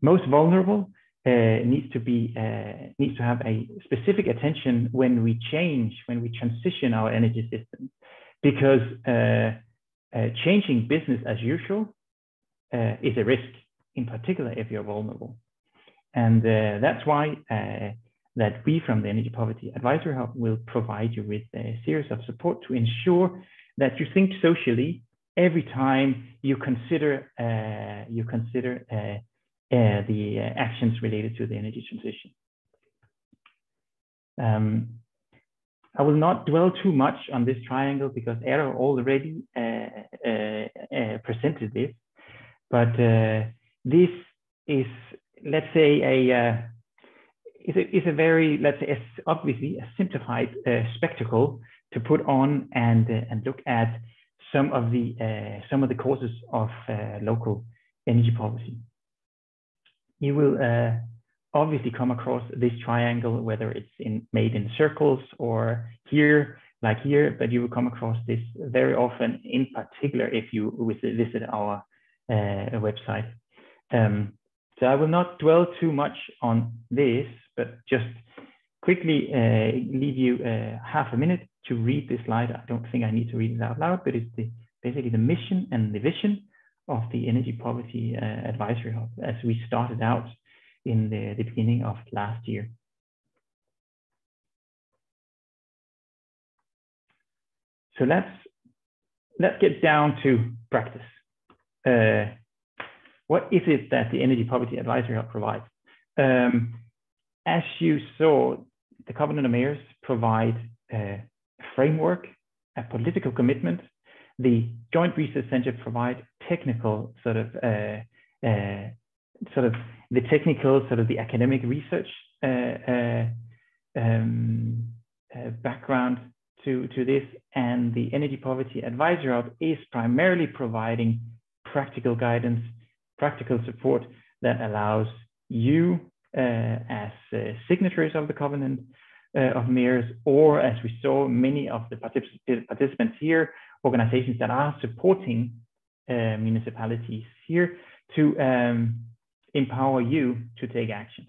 most vulnerable uh, needs to be uh, needs to have a specific attention when we change when we transition our energy system because uh, uh, changing business as usual is a risk in particular if you're vulnerable and that's why that we from the Energy Poverty Advisory Hub will provide you with a series of support to ensure that you think socially every time you consider uh, you consider uh, uh, the uh, actions related to the energy transition. Um, I will not dwell too much on this triangle because Eero already uh, uh, presented this, but this is, let's say, a is a, is a very, let's say, obviously a simplified uh, spectacle to put on and uh, and look at some of the uh, some of the causes of uh, local energy poverty. You will uh, obviously come across this triangle, whether it's in made in circles or here, like here, but you will come across this very often, in particular if you visit our uh, website. Um, so I will not dwell too much on this, but just quickly uh, leave you uh, half a minute to read this slide. I don't think I need to read it out loud, but it's the, basically the mission and the vision of the Energy Poverty uh, Advisory Hub as we started out in the, the beginning of last year. So let's let's get down to practice. Uh, what is it that the Energy Poverty Advisory Hub provides? Um, as you saw, the Covenant of Mayors provide a framework, a political commitment. The Joint Research Center provide technical sort of uh, uh, sort of the technical sort of the academic research uh, uh um, uh, background to to this, and the Energy Poverty Advisory Hub is primarily providing practical guidance, practical support that allows you uh, as uh, signatories of the Covenant uh, of Mayors, or as we saw, many of the particip participants here, organizations that are supporting municipalities here to um, empower you to take action.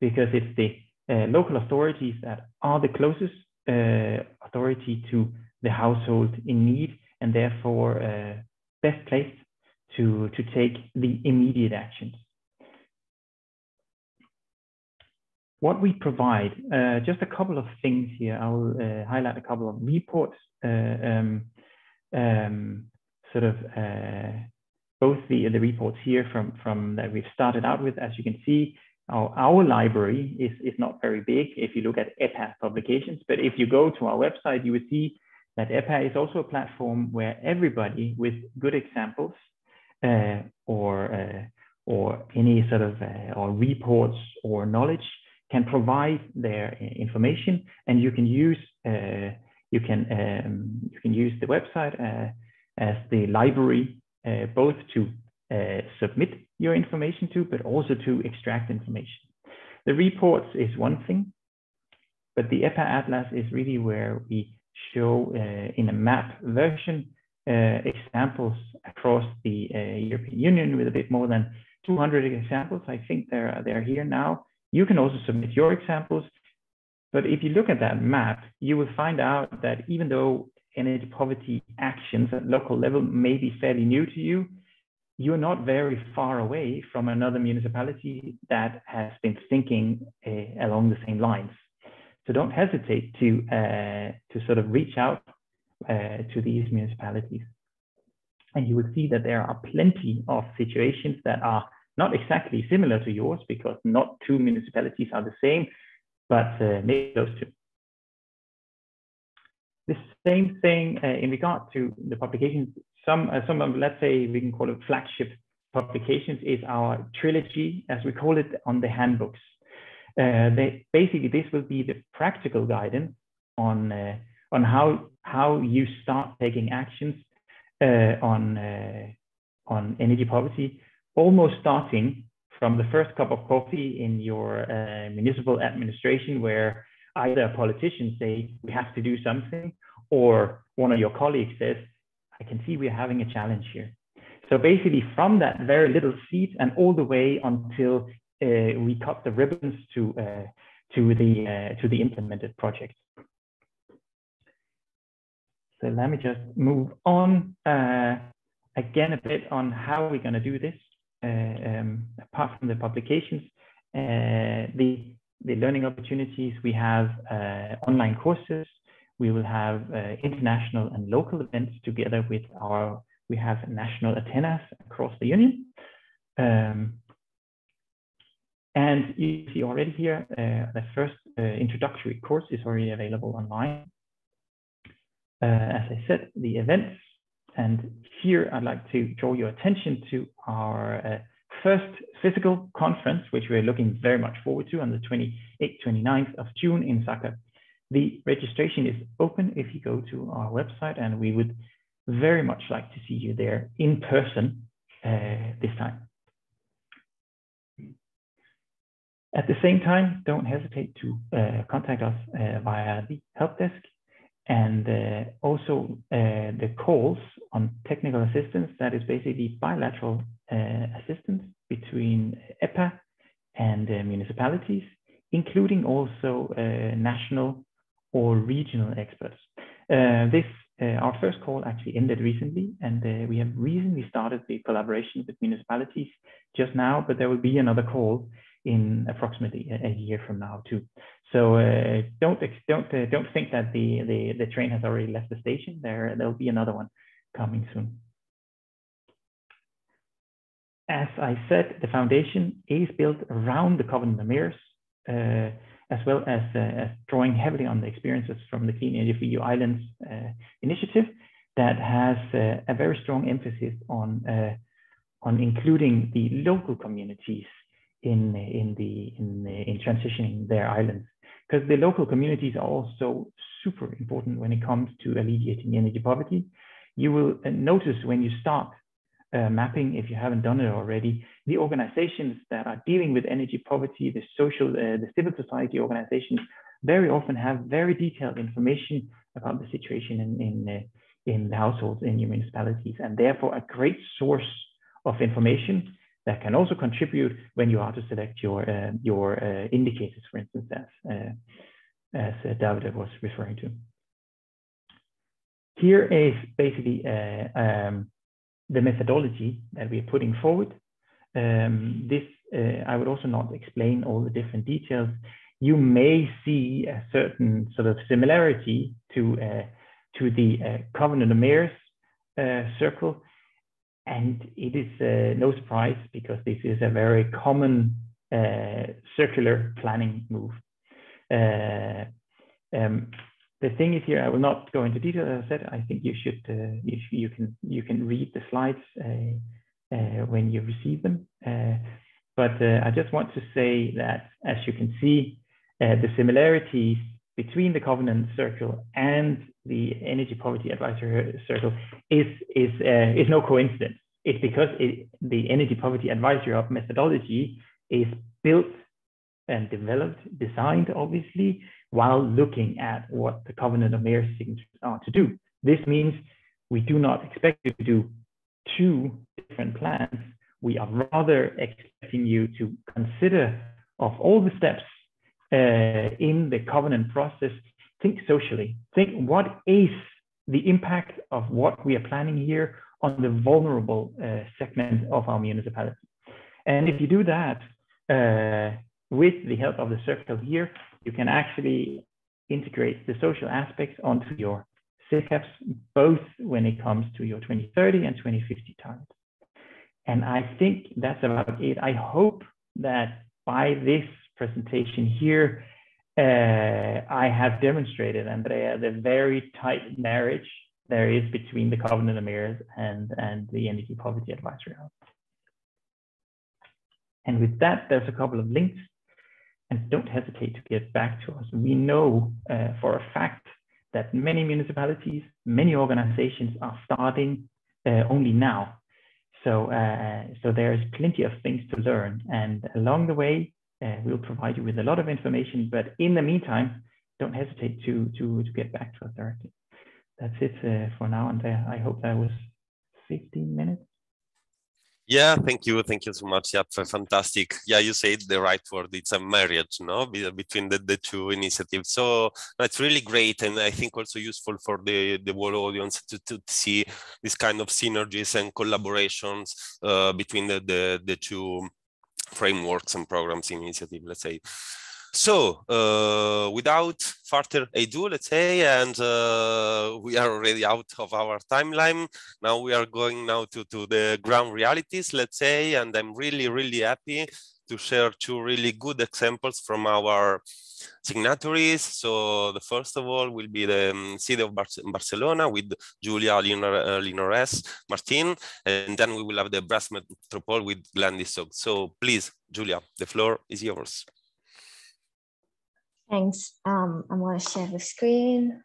Because it's the uh, local authorities that are the closest uh, authority to the household in need and therefore uh, best placed to, to take the immediate actions. what we provide, uh, just a couple of things here. I will uh, highlight a couple of reports, uh, um, um, sort of both the, the reports here from, from that we've started out with. As you can see, our, our library is, is not very big if you look at EPAH publications, but if you go to our website, you will see that EPAH is also a platform where everybody with good examples uh, or, uh, or any sort of or reports or knowledge can provide their uh, information and you can use uh, you can um, you can use the website uh, as the library uh, both to uh, submit your information to but also to extract information the reports is one thing but the EPAH Atlas is really where we show uh, in a map version examples across the European Union with a bit more than 200 examples. I think they're, they're here now you can also submit your examples. But if you look at that map, you will find out that even though energy poverty actions at local level may be fairly new to you, you're not very far away from another municipality that has been thinking uh, along the same lines. So don't hesitate to, uh, to sort of reach out uh, to these municipalities. And you will see that there are plenty of situations that are not exactly similar to yours because not two municipalities are the same, but maybe those two. Same thing uh, in regard to the publications, some, uh, some of, let's say we can call it flagship publications is our trilogy, as we call it, on the handbooks. Uh, they, basically, this will be the practical guidance on, uh, on how, how you start taking actions uh, on, uh, on energy poverty, almost starting from the first cup of coffee in your municipal administration where either a politician say we have to do something or one of your colleagues says i can see we're having a challenge here. So basically from that very little seed and all the way until uh, we cut the ribbons to uh, to the uh, to the implemented project. So let me just move on uh, again a bit on how we're going to do this uh, um, apart from the publications uh, the the learning opportunities, we have online courses. We will have uh, international and local events together with our, we have national antennas across the union. Um, and you see already here, uh, the first uh, introductory course is already available online. Uh, as I said, the events, and here I'd like to draw your attention to our uh, first physical conference, which we're looking very much forward to on the 28th, 29th of June in Zagreb. The registration is open if you go to our website, and we would very much like to see you there in person uh, this time. At the same time, don't hesitate to uh, contact us uh, via the help desk and uh, also uh, the calls on technical assistance that is basically bilateral uh, assistance between EPAH and municipalities, including also national or regional experts. this uh, our first call actually ended recently, and uh, we have recently started the collaboration with municipalities just now, but there will be another call in approximately a, year from now too. So uh, don't don't don't think that the, the the train has already left the station. There there'll be another one coming soon. As I said, the foundation is built around the Covenant of Mayors, uh, as well as, uh, as, drawing heavily on the experiences from the Clean Energy for EU Islands uh, initiative that has uh, a very strong emphasis on, on including the local communities in, in, the, in, in transitioning their islands. Because the local communities are also super important when it comes to alleviating energy poverty. You will notice when you start uh, mapping, if you haven't done it already, the organizations that are dealing with energy poverty, the social, uh, the civil society organizations, very often have very detailed information about the situation in, in, uh, in the households in your municipalities, and therefore a great source of information that can also contribute when you are to select your, uh, your uh, indicators, for instance, as, uh, as David was referring to. Here is basically um, the methodology that we're putting forward. Um, this, uh, I would also not explain all the different details. You may see a certain sort of similarity to, uh, to the uh, Covenant of Mayors uh, circle. And it is uh, no surprise because this is a very common uh, circular planning move. Um, the thing is here, I will not go into detail. As I said, I think you should uh, you, you, can you can read the slides uh, uh, when you receive them. Uh, but uh, I just want to say that, as you can see, uh, the similarities between the Covenant Circle and the Energy Poverty Advisory Circle is is is no coincidence. It's because it, the Energy Poverty Advisory methodology is built and developed, designed, obviously, while looking at what the covenant of mayor signatures are to do. This means we do not expect you to do two different plans. We are rather expecting you to consider of all the steps uh, in the covenant process, think socially, think what is the impact of what we are planning here on the vulnerable uh, segment of our municipality. And if you do that uh, with the help of the circle here, you can actually integrate the social aspects onto your SECAPs, both when it comes to your 2030 and 2050 targets. And I think that's about it. I hope that by this presentation here, uh, I have demonstrated, Andrea, the very tight marriage there is between the Covenant of Mayors and, and the Energy Poverty Advisory Office. And with that, there's a couple of links and don't hesitate to get back to us. We know uh, for a fact that many municipalities, many organizations are starting uh, only now. So, uh, so there's plenty of things to learn. And along the way, uh, we'll provide you with a lot of information. But in the meantime, don't hesitate to, to, to get back to us directly. That's it uh, for now. And I hope that was 15 minutes. Yeah, thank you, thank you so much. Yeah, fantastic. Yeah, you said the right word. It's a marriage, no, between the, the two initiatives. So that's really great, and I think also useful for the the world audience to, to see this kind of synergies and collaborations uh, between the, the the two frameworks and programs initiative. Let's say. So uh, without further ado, let's say, and uh, we are already out of our timeline. Now we are going now to, to the ground realities, let's say, and I'm really, really happy to share two really good examples from our signatories. So the first of all will be the um, city of Bar Barcelona with Julia uh, Martin, and then we will have the Brest Metropole with Gladys Sog. So please, Julia, the floor is yours. Thanks. Um, I'm going to share the screen.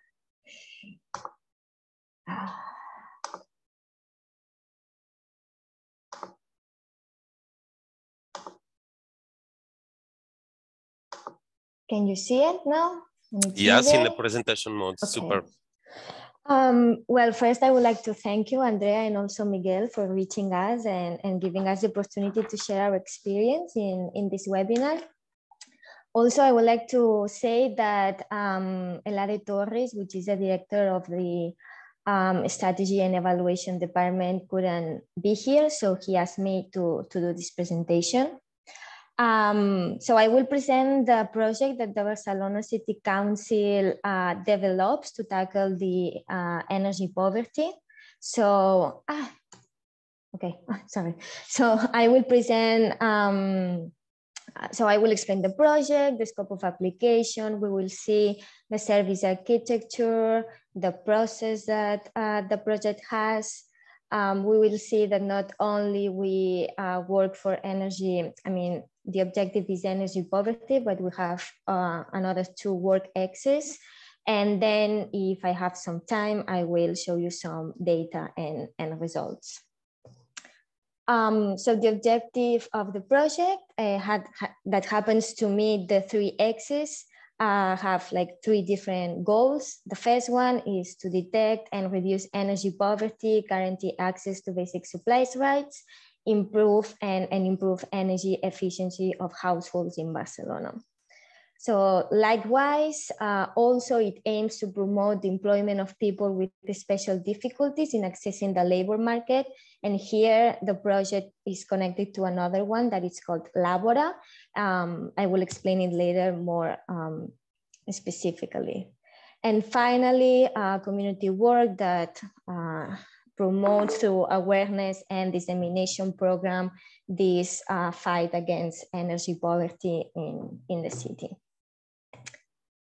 Can you see it now? Yes, in the presentation mode. Okay. Super. Um, well, first, I would like to thank you, Andrea, and also Miguel for reaching us and, and giving us the opportunity to share our experience in, in this webinar. Also, I would like to say that um, Elade Torres, which is the director of the um, strategy and evaluation department couldn't be here, so he asked me to, to do this presentation. Um, so I will present the project that the Barcelona City Council uh, develops to tackle the uh, energy poverty. So, ah, okay, sorry. So I will present um, so I will explain the project, the scope of application. We will see the service architecture, the process that uh, the project has. Um, we will see that not only we uh, work for energy, I mean, the objective is energy poverty, but we have uh, another two work axes. And then if I have some time, I will show you some data and, and results. Um, so the objective of the project uh, had, ha that happens to meet the three axes uh, have like three different goals. The first one is to detect and reduce energy poverty, guarantee access to basic supplies rights, improve and, and improve energy efficiency of households in Barcelona. So likewise, uh, also it aims to promote the employment of people with special difficulties in accessing the labor market. And here the project is connected to another one that is called Labora. Um, I will explain it later more um, specifically. And finally, uh, community work that uh, promotes through awareness and dissemination program this uh, fight against energy poverty in, in the city.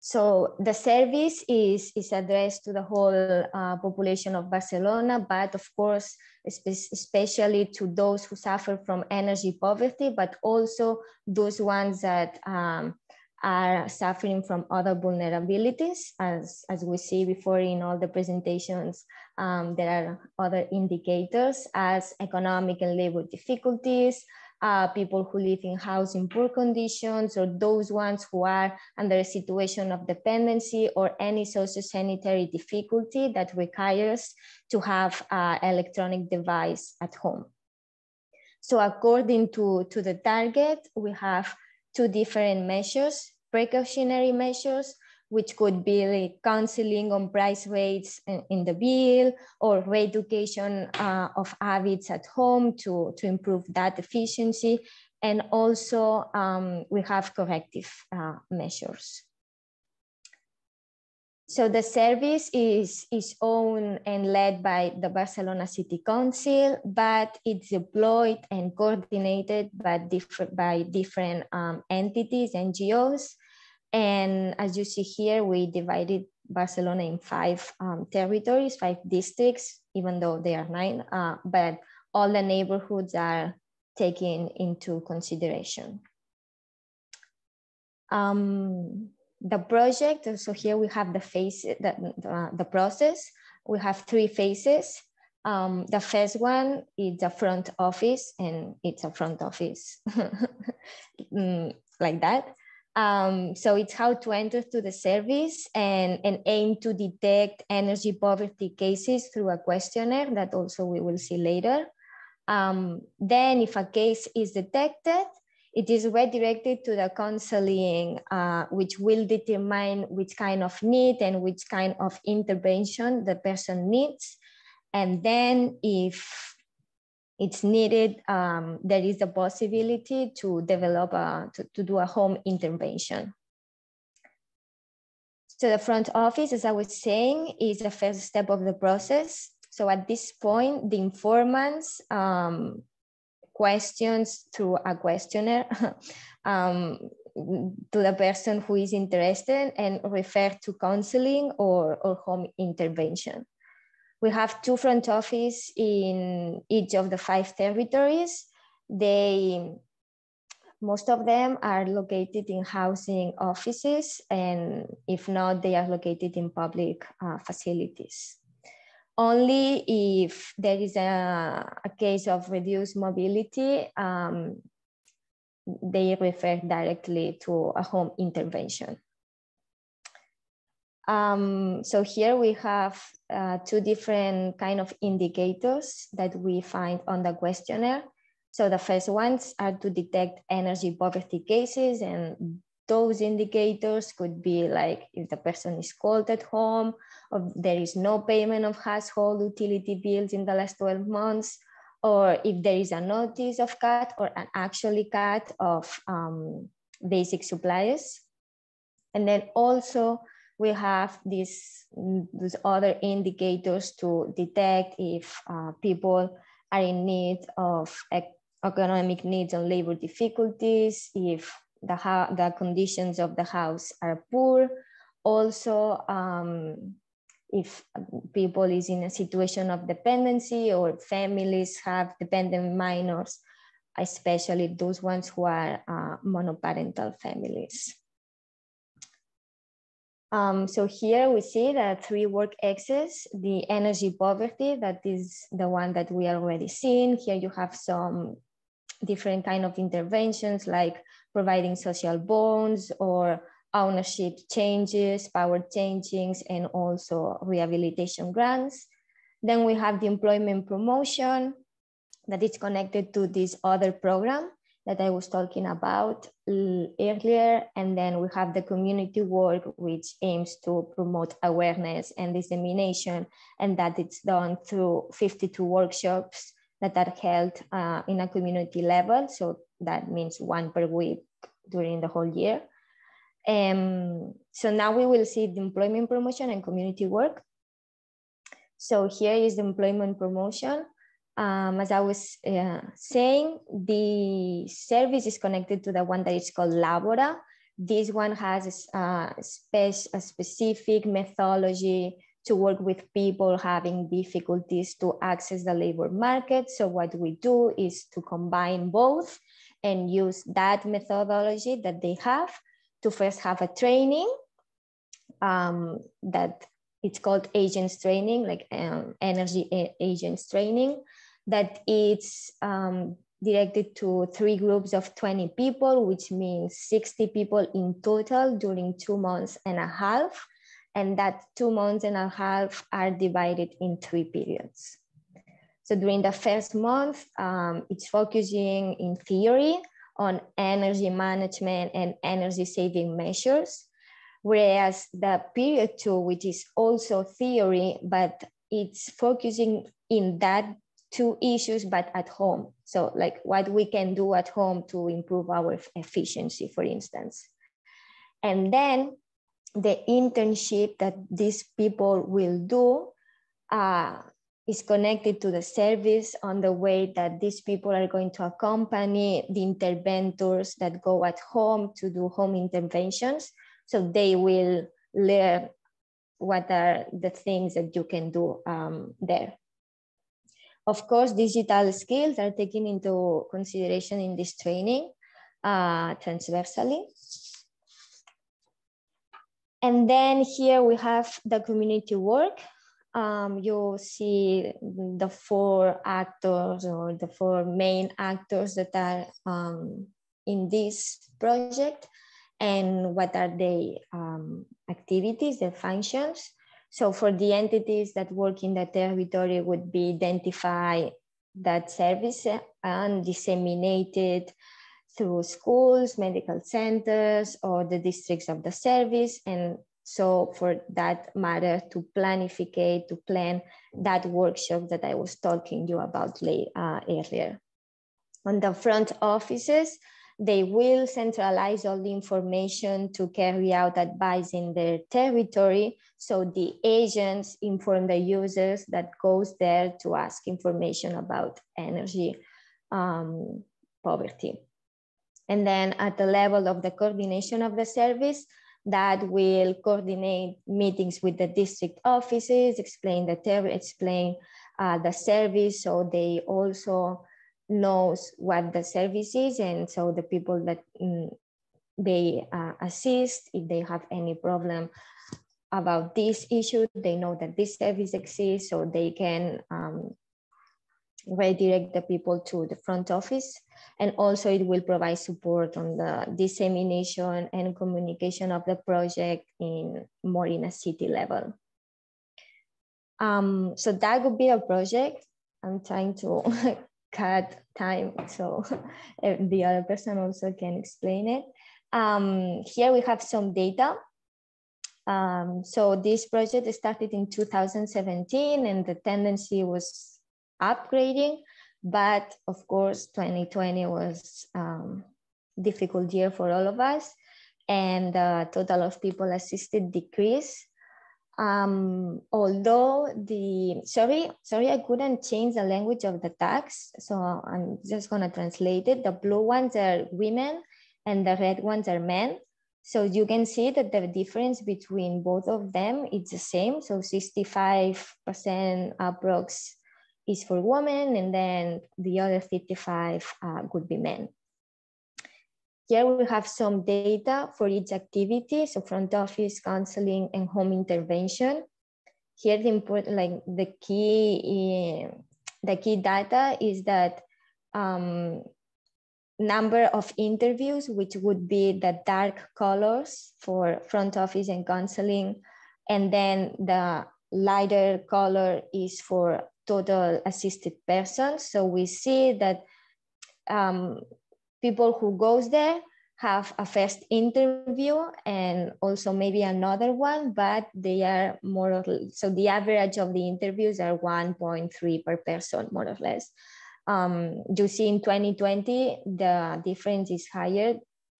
So the service is, is addressed to the whole uh, population of Barcelona, but of course, especially to those who suffer from energy poverty, but also those ones that um, are suffering from other vulnerabilities. As, as we see before in all the presentations, um, there are other indicators as economic and labor difficulties, uh, people who live in housing poor conditions, or those ones who are under a situation of dependency or any socio-sanitary difficulty that requires to have an electronic device at home. So according to, to the target, we have two different measures, precautionary measures, which could be like counseling on price rates in, the bill or re-education uh, of habits at home to, to improve that efficiency. And also um, we have corrective uh, measures. So the service is, is owned and led by the Barcelona City Council, but it's deployed and coordinated by different, by different um, entities, NGOs. And as you see here, we divided Barcelona in five um, territories, five districts, even though they are nine, uh, but all the neighborhoods are taken into consideration. Um, the project, so here we have the phase, the, the, the process. We have three phases. Um, the first one is the front office and it's a front office mm, like that. Um, so it's how to enter to the service and, and aim to detect energy poverty cases through a questionnaire that also we will see later. Um, then if a case is detected, it is redirected to the counseling, uh, which will determine which kind of need and which kind of intervention the person needs. And then if it's needed, um, there is a possibility to develop, a, to, to do a home intervention. So the front office, as I was saying, is the first step of the process. So at this point, the informants um, questions through a questionnaire um, to the person who is interested and refer to counseling or, or home intervention. We have two front office in each of the five territories. They, most of them are located in housing offices, and if not, they are located in public uh, facilities only if there is a, a case of reduced mobility, um, they refer directly to a home intervention. Um, so here we have uh, two different kind of indicators that we find on the questionnaire. So the first ones are to detect energy poverty cases and those indicators could be like if the person is cold at home, or there is no payment of household utility bills in the last 12 months, or if there is a notice of cut or an actually cut of um, basic supplies. And then also we have these, these other indicators to detect if uh, people are in need of economic needs and labor difficulties, if the, the conditions of the house are poor. Also, um, if people is in a situation of dependency or families have dependent minors, especially those ones who are uh, monoparental families. Um, so here we see that three work axes, the energy poverty, that is the one that we already seeing. Here you have some different kind of interventions like providing social bonds or ownership changes, power changings, and also rehabilitation grants. Then we have the employment promotion that is connected to this other program that I was talking about earlier. And then we have the community work, which aims to promote awareness and dissemination, and that it's done through 52 workshops that are held uh, in a community level. So that means one per week during the whole year. Um, so now we will see the employment promotion and community work. So here is the employment promotion. Um, as I was uh, saying, the service is connected to the one that is called Labora. This one has a, spe a specific methodology to work with people having difficulties to access the labor market. So what we do is to combine both and use that methodology that they have to first have a training um, that it's called agents training, like um, energy agents training, that it's um, directed to three groups of 20 people, which means 60 people in total during two months and a half and that two months and a half are divided in three periods. So during the first month, um, it's focusing in theory on energy management and energy saving measures. Whereas the period two, which is also theory, but it's focusing in that two issues, but at home. So like what we can do at home to improve our efficiency, for instance. And then the internship that these people will do uh, is connected to the service on the way that these people are going to accompany the interventors that go at home to do home interventions. So they will learn what are the things that you can do um, there. Of course, digital skills are taken into consideration in this training uh, transversally. And then here we have the community work. Um, you see the four actors or the four main actors that are um, in this project and what are the um, activities, the functions. So for the entities that work in the territory would be identify that service and disseminate it through schools, medical centers, or the districts of the service. And so for that matter to planificate, to plan that workshop that I was talking to you about late, uh, earlier. On the front offices, they will centralize all the information to carry out advice in their territory. So the agents inform the users that goes there to ask information about energy um, poverty. And then at the level of the coordination of the service, that will coordinate meetings with the district offices, explain the explain uh, the service. So they also knows what the service is. And so the people that mm, they uh, assist, if they have any problem about this issue, they know that this service exists, so they can um, redirect the people to the front office. And also it will provide support on the dissemination and communication of the project in more in a city level. Um, so that would be a project. I'm trying to cut time so the other person also can explain it. Um, here we have some data. Um, so this project started in 2017 and the tendency was upgrading, but of course 2020 was um, difficult year for all of us and the total of people assisted decreased um, although the, sorry, sorry, I couldn't change the language of the text. So I'm just gonna translate it. The blue ones are women and the red ones are men. So you can see that the difference between both of them is the same. So 65% approx is for women and then the other 55 uh, would be men. Here we have some data for each activity, so front office, counseling, and home intervention. Here the important, like the key, the key data is that um, number of interviews, which would be the dark colors for front office and counseling, and then the lighter color is for total assisted persons. So we see that um, people who goes there have a first interview and also maybe another one, but they are more or less, so the average of the interviews are 1.3 per person, more or less. Um, you see in 2020, the difference is higher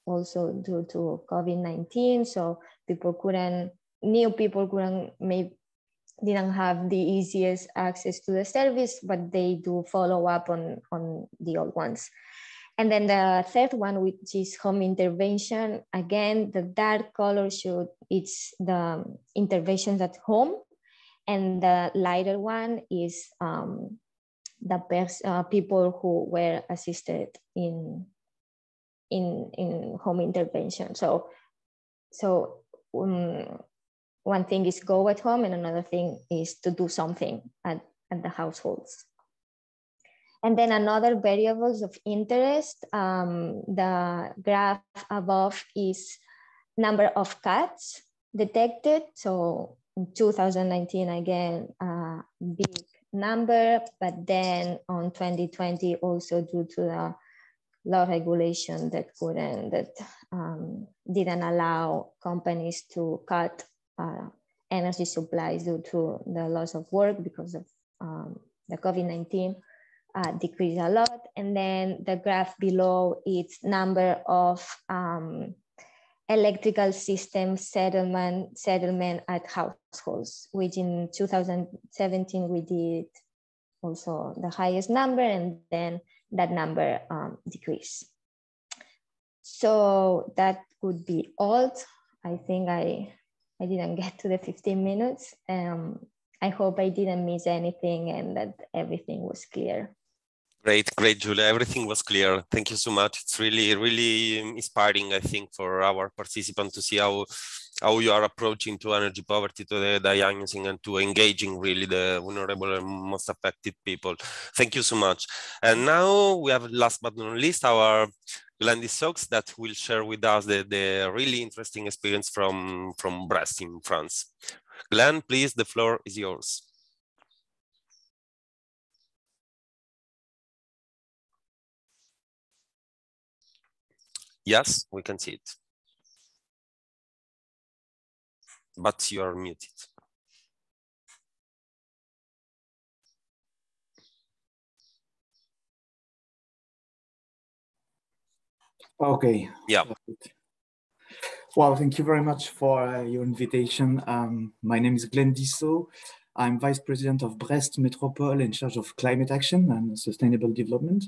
also due to COVID-19. So people couldn't, new people couldn't, maybe didn't have the easiest access to the service, but they do follow up on, on the old ones. And then the third one, which is home intervention. Again, the dark color should, it's the interventions at home. And the lighter one is um, the pers- uh, people who were assisted in, in, in home intervention. So, so um, one thing is go at home and another thing is to do something at, at the households. And then another variables of interest, um, the graph above is number of cuts detected. So in 2019, again, uh, big number, but then on 2020, also due to the law regulation that couldn't, that um, didn't allow companies to cut uh, energy supplies due to the loss of work because of um, the COVID-19 uh, decreased a lot. And then the graph below, it's number of um, electrical system settlement, settlement at households, which in 2017 we did also the highest number and then that number um, decreased. So that could be all. I think I, I didn't get to the 15 minutes. Um, I hope I didn't miss anything and that everything was clear. Great, great, Julia. Everything was clear. Thank you so much. It's really, really inspiring, I think, for our participants to see how how you are approaching to energy poverty, to the diagnosing and to engaging really the vulnerable and most affected people. Thank you so much. And now we have last but not least our Glenn Dissaux that will share with us the, the really interesting experience from, from Brest in France. Glenn, please, the floor is yours. Yes, we can see it. But you are muted. Okay. Yeah. Well, thank you very much for uh, your invitation. Um, my name is Glenn Dissaux. I'm Vice President of Brest Metropole in charge of climate action and sustainable development.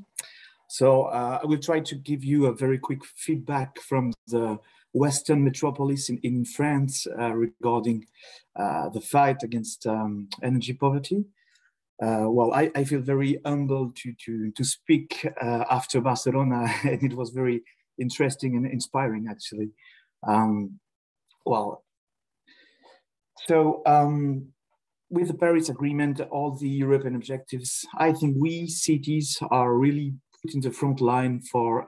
So uh, I will try to give you a very quick feedback from the Western metropolis in, in France uh, regarding uh, the fight against um, energy poverty. Uh, well, I, I, feel very humbled to, to, to speak uh, after Barcelona, and it was very interesting and inspiring, actually. Um, well, so um, with the Paris Agreement, all the European objectives, I think we cities are really put in the front line for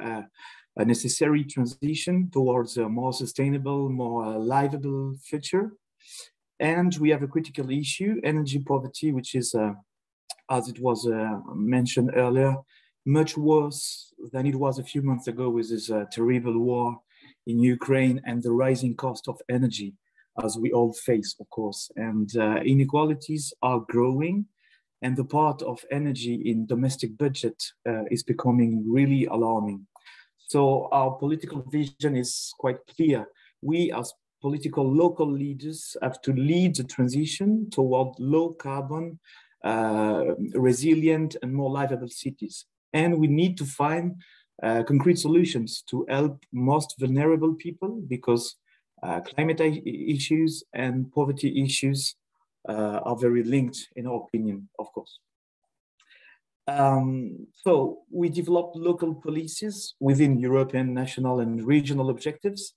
a necessary transition towards a more sustainable, more livable future. And we have a critical issue, energy poverty, which is, uh, as it was uh, mentioned earlier, much worse than it was a few months ago with this uh, terrible war in Ukraine and the rising cost of energy, as we all face, of course. And uh, inequalities are growing and the part of energy in domestic budget uh, is becoming really alarming. So our political vision is quite clear. We as political local leaders have to lead the transition toward low carbon, uh, resilient and more livable cities. And we need to find uh, concrete solutions to help most vulnerable people because uh, climate issues and poverty issues are very linked in our opinion, of course. Um, so we developed local policies within European national and regional objectives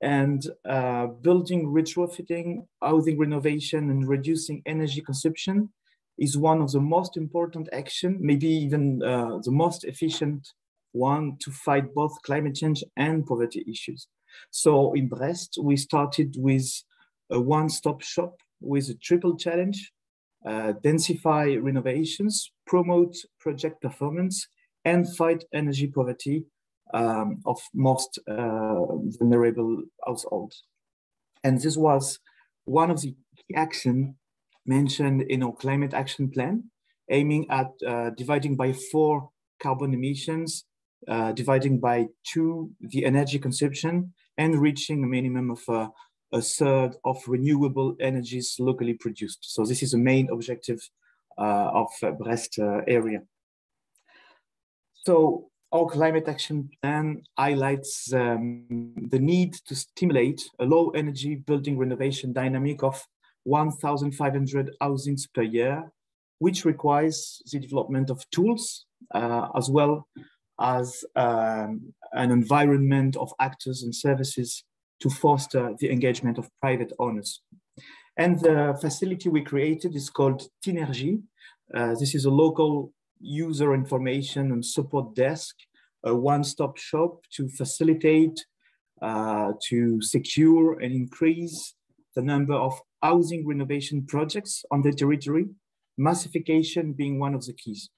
and uh, building retrofitting, housing renovation and reducing energy consumption is one of the most important action, maybe even uh, the most efficient one to fight both climate change and poverty issues. So in Brest, we started with a one-stop shop with a triple challenge, uh, densify renovations, promote project performance, and fight energy poverty um, of most uh, vulnerable households. And this was one of the key actions mentioned in our climate action plan, aiming at uh, dividing by four carbon emissions, uh, dividing by two the energy consumption, and reaching a minimum of uh, a third of renewable energies locally produced. So this is the main objective uh, of uh, Brest uh, area. So our climate action plan highlights um, the need to stimulate a low energy building renovation dynamic of 1,500 housings per year, which requires the development of tools uh, as well as um, an environment of actors and services to foster the engagement of private owners. And the facility we created is called Tinergie. Uh, this is a local user information and support desk, a one-stop shop to facilitate, uh, to secure and increase the number of housing renovation projects on the territory, massification being one of the keys.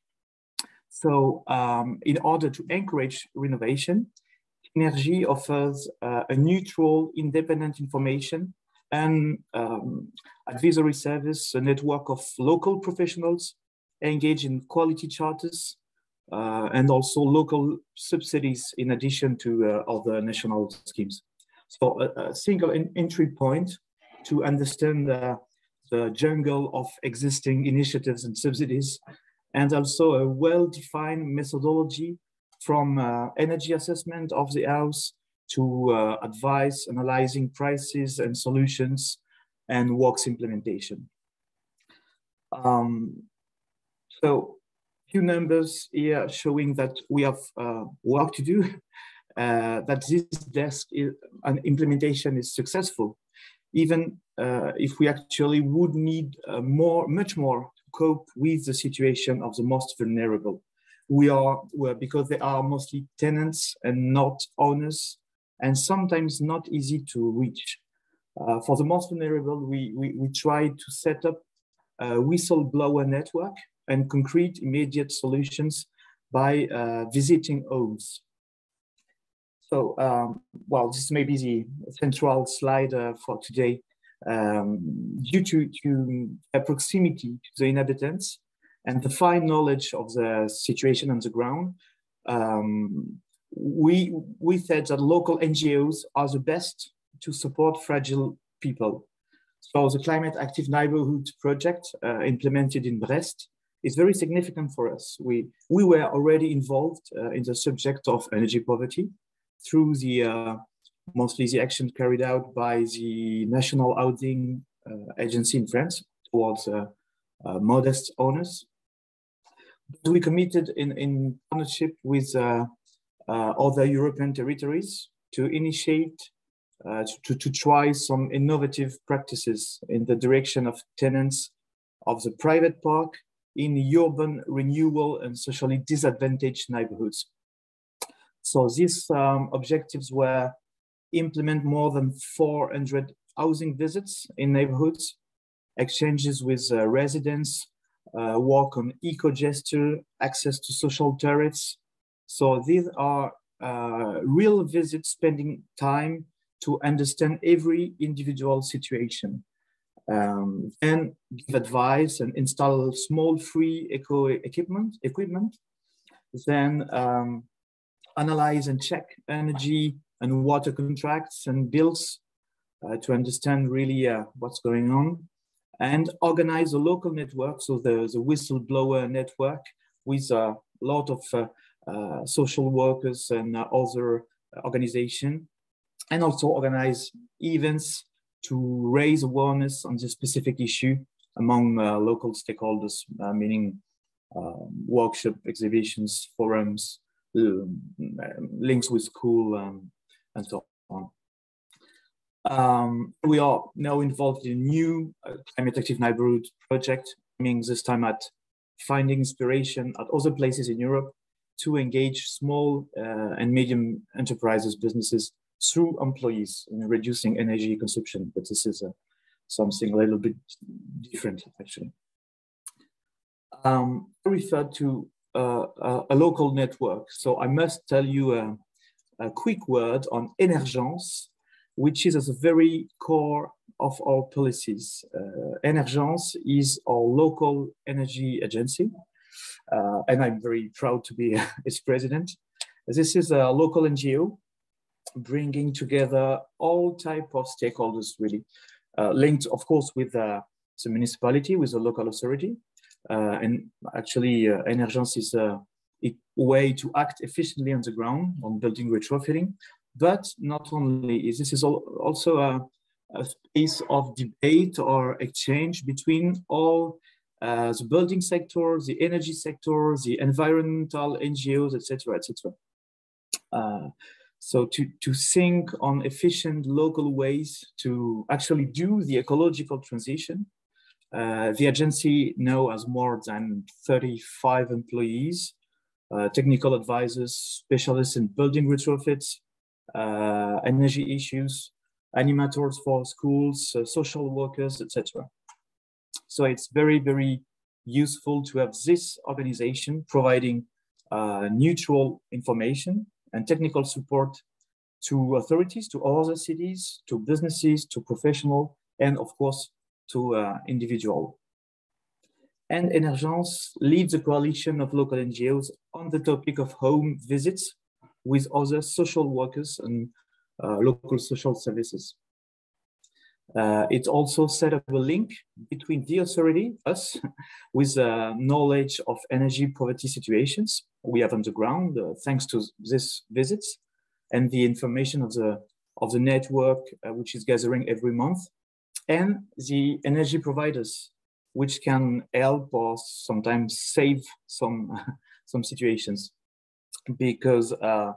So um, in order to encourage renovation, Tinergie offers uh, a neutral, independent information and um, advisory service, a network of local professionals engaged in quality charters uh, and also local subsidies in addition to uh, other national schemes. So a, a single entry point to understand the jungle of existing initiatives and subsidies, and also a well-defined methodology from uh, energy assessment of the house to uh, advice, analyzing prices and solutions, and works implementation. Um, so few numbers here showing that we have uh, work to do, uh, that this desk is, an implementation is successful, even uh, if we actually would need uh, more, much more to cope with the situation of the most vulnerable. We are, well, because they are mostly tenants and not owners, and sometimes not easy to reach. Uh, for the most vulnerable, we, we, we try to set up a whistleblower network and concrete immediate solutions by uh, visiting homes. So, um, well, this may be the central slide uh, for today. Um, due to, to a proximity to the inhabitants and the fine knowledge of the situation on the ground, um, we, we said that local NGOs are the best to support fragile people. So the Climate Active Neighborhood Project uh, implemented in Brest is very significant for us. We, we were already involved uh, in the subject of energy poverty through the uh, mostly the action carried out by the National Housing uh, Agency in France towards uh, modest owners. We committed in, in partnership with other European territories to initiate uh, to, to try some innovative practices in the direction of tenants of the private park in urban renewal and socially disadvantaged neighborhoods. So these um, objectives were implement more than 400 housing visits in neighborhoods, exchanges with uh, residents, uh, work on eco-gesture, access to social tariffs. So these are uh, real visits spending time to understand every individual situation um, and give advice and install small free eco equipment, equipment. Then um, analyze and check energy and water contracts and bills uh, to understand really uh, what's going on and organize a local network. So the, the whistleblower network with a lot of uh, uh social workers and uh, other organization and also organize events to raise awareness on this specific issue among uh, local stakeholders, uh, meaning um, workshop, exhibitions, forums, um, links with school, um, and so on. Um, we are now involved in a new uh, climate active neighborhood project, aiming this time at finding inspiration at other places in Europe to engage small uh, and medium enterprises, businesses through employees in reducing energy consumption. But this is a, something a little bit different, actually. Um, I referred to uh, a, a, local network. So I must tell you a, a quick word on Energence, which is at the very core of our policies. Uh, Energence is our local energy agency, uh, and I'm very proud to be its president. This is a local NGO bringing together all type of stakeholders really uh, linked of course with uh, the municipality with the local authority uh, and actually uh, Energence is a, a, way to act efficiently on the ground on building retrofitting but not only is this is also a, a space of debate or exchange between all uh, the building sector, the energy sector, the environmental NGOs, etc., etc. Uh, so to, to think on efficient local ways to actually do the ecological transition. Uh, the agency now has more than 35 employees, uh, technical advisors, specialists in building retrofits, energy issues, animators for schools, uh, social workers, etc. So it's very, very useful to have this organization providing uh, neutral information and technical support to authorities, to other cities, to businesses, to professional, and of course, to uh, individual. And Energence leads a coalition of local NGOs on the topic of home visits with other social workers and uh, local social services. Uh, it also set up a link between the authority, us, with uh, knowledge of energy poverty situations we have on the ground, uh, thanks to these visits, and the information of the of the network uh, which is gathering every month, and the energy providers, which can help or sometimes save some some situations, because uh,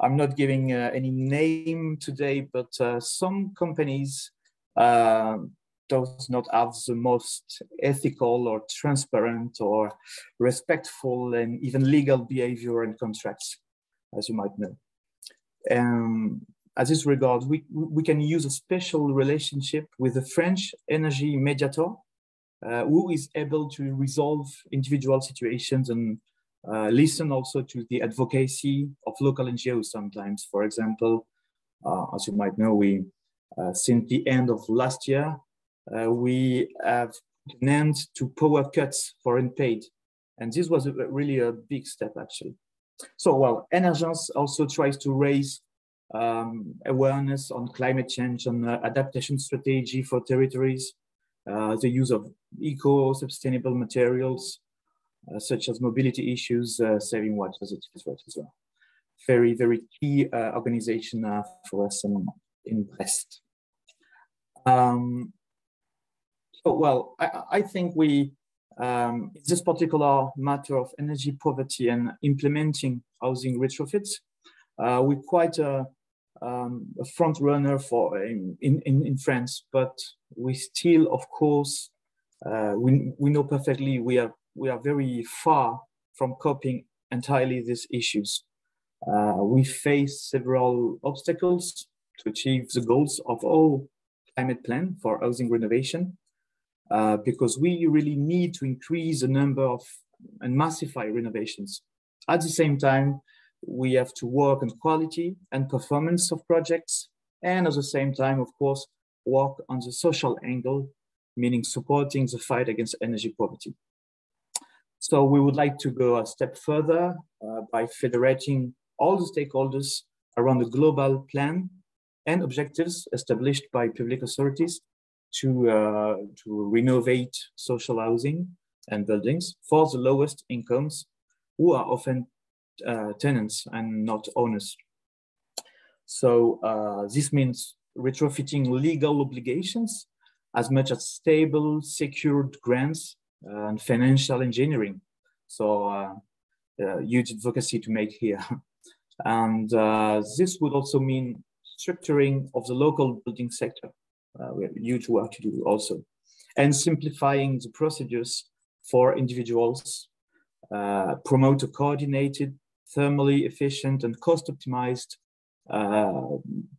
I'm not giving uh, any name today, but some companies uh, does not have the most ethical or transparent or respectful and even legal behavior and contracts, as you might know. Um, as this regard, we, we can use a special relationship with the French energy mediator, uh, who is able to resolve individual situations and uh, listen also to the advocacy of local NGOs sometimes. For example, uh, as you might know, we uh, since the end of last year, uh, we have an end to power cuts for unpaid. And this was a, really a big step, actually. So, well, Energence also tries to raise um, awareness on climate change and uh, adaptation strategy for territories, uh, the use of eco-sustainable materials, such as mobility issues, uh, saving water, as well. Very, very key organization for us in, in Brest. Um, so, well, I, I think we, um, this particular matter of energy poverty and implementing housing retrofits, uh, we're quite a, um, a, front runner for in, in, in France, but we still, of course, uh, we, we know perfectly we are, we are very far from coping entirely these issues. Uh, we face several obstacles to achieve the goals of all climate plan for housing renovation uh, because we really need to increase the number of and massify renovations. At the same time, we have to work on quality and performance of projects, and at the same time, of course, work on the social angle, meaning supporting the fight against energy poverty. So we would like to go a step further uh, by federating all the stakeholders around a global plan and objectives established by public authorities to, uh, to renovate social housing and buildings for the lowest incomes who are often uh, tenants and not owners. So uh, this means retrofitting legal obligations as much as stable, secured grants and financial engineering. So uh, uh, huge advocacy to make here. and this would also mean structuring of the local building sector. Uh, we have huge work to do also. And simplifying the procedures for individuals, uh, promote a coordinated, thermally efficient and cost optimized uh,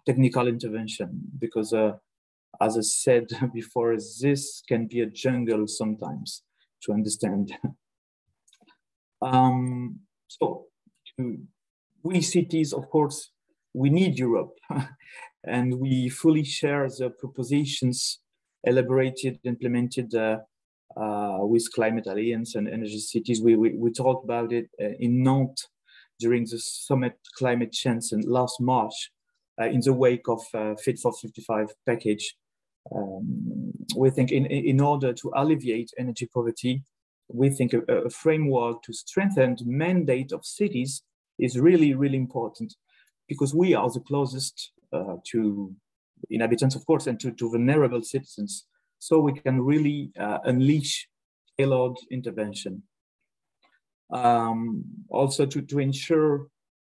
technical intervention because uh, as I said before, this can be a jungle sometimes to understand. um, so we cities, of course, we need Europe. and we fully share the propositions elaborated, implemented uh, uh, with Climate Alliance and Energy Cities. We, we, we talked about it uh, in Nantes during the summit climate change in last March uh, in the wake of uh, Fit for 55 package. Um, we think in, in order to alleviate energy poverty, we think a, a framework to strengthen the mandate of cities is really, really important because we are the closest uh, to inhabitants, of course, and to, to vulnerable citizens. So we can really uh, unleash tailored intervention. Um, also to, to ensure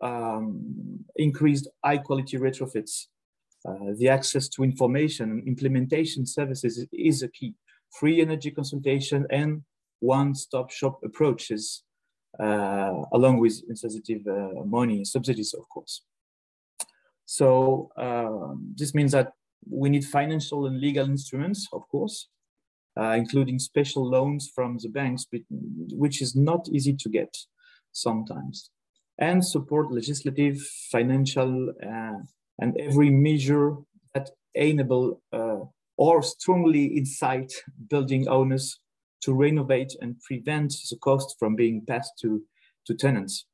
um, increased high quality retrofits. Uh, the access to information and implementation services is, a key. Free energy consultation and one-stop shop approaches, uh, along with insensitive uh, money subsidies, of course. So um, this means that we need financial and legal instruments, of course, uh, including special loans from the banks, which is not easy to get. sometimes, and support legislative, financial, uh, and every measure that enable uh, or strongly incite building owners to renovate and prevent the cost from being passed to, to tenants.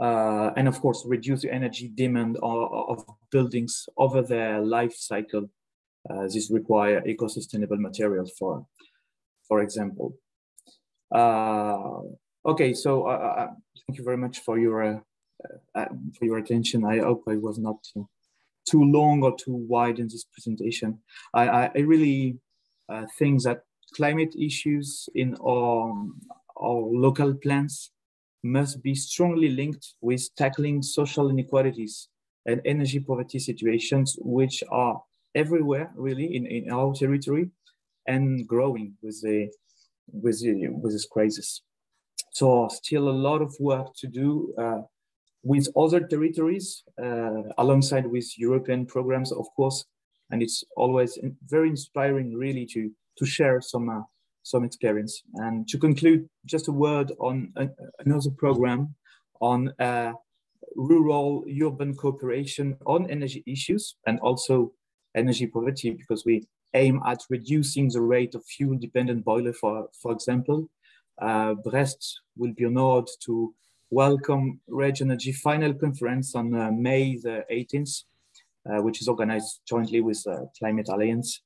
Uh, and of course, reduce the energy demand of, of buildings over their life cycle. Uh, this require eco-sustainable materials for, for example. Uh, okay, so uh, uh, thank you very much for your uh, for your attention. I hope I was not too long or too wide in this presentation. I, I, I really think that climate issues in our, our local plans must be strongly linked with tackling social inequalities and energy poverty situations, which are everywhere really in, in our territory and growing with the with the, with this crisis. So still a lot of work to do uh, with other territories uh, alongside with European programs, of course. And it's always very inspiring really to to share some uh, some experience. And to conclude, just a word on a, another program on uh, rural urban cooperation on energy issues and also energy poverty, because we aim at reducing the rate of fuel dependent boiler, for, for example. Uh, Brest will be honored to welcome REG Energy final conference on uh, May the 18th, uh, which is organized jointly with uh, Climate Alliance.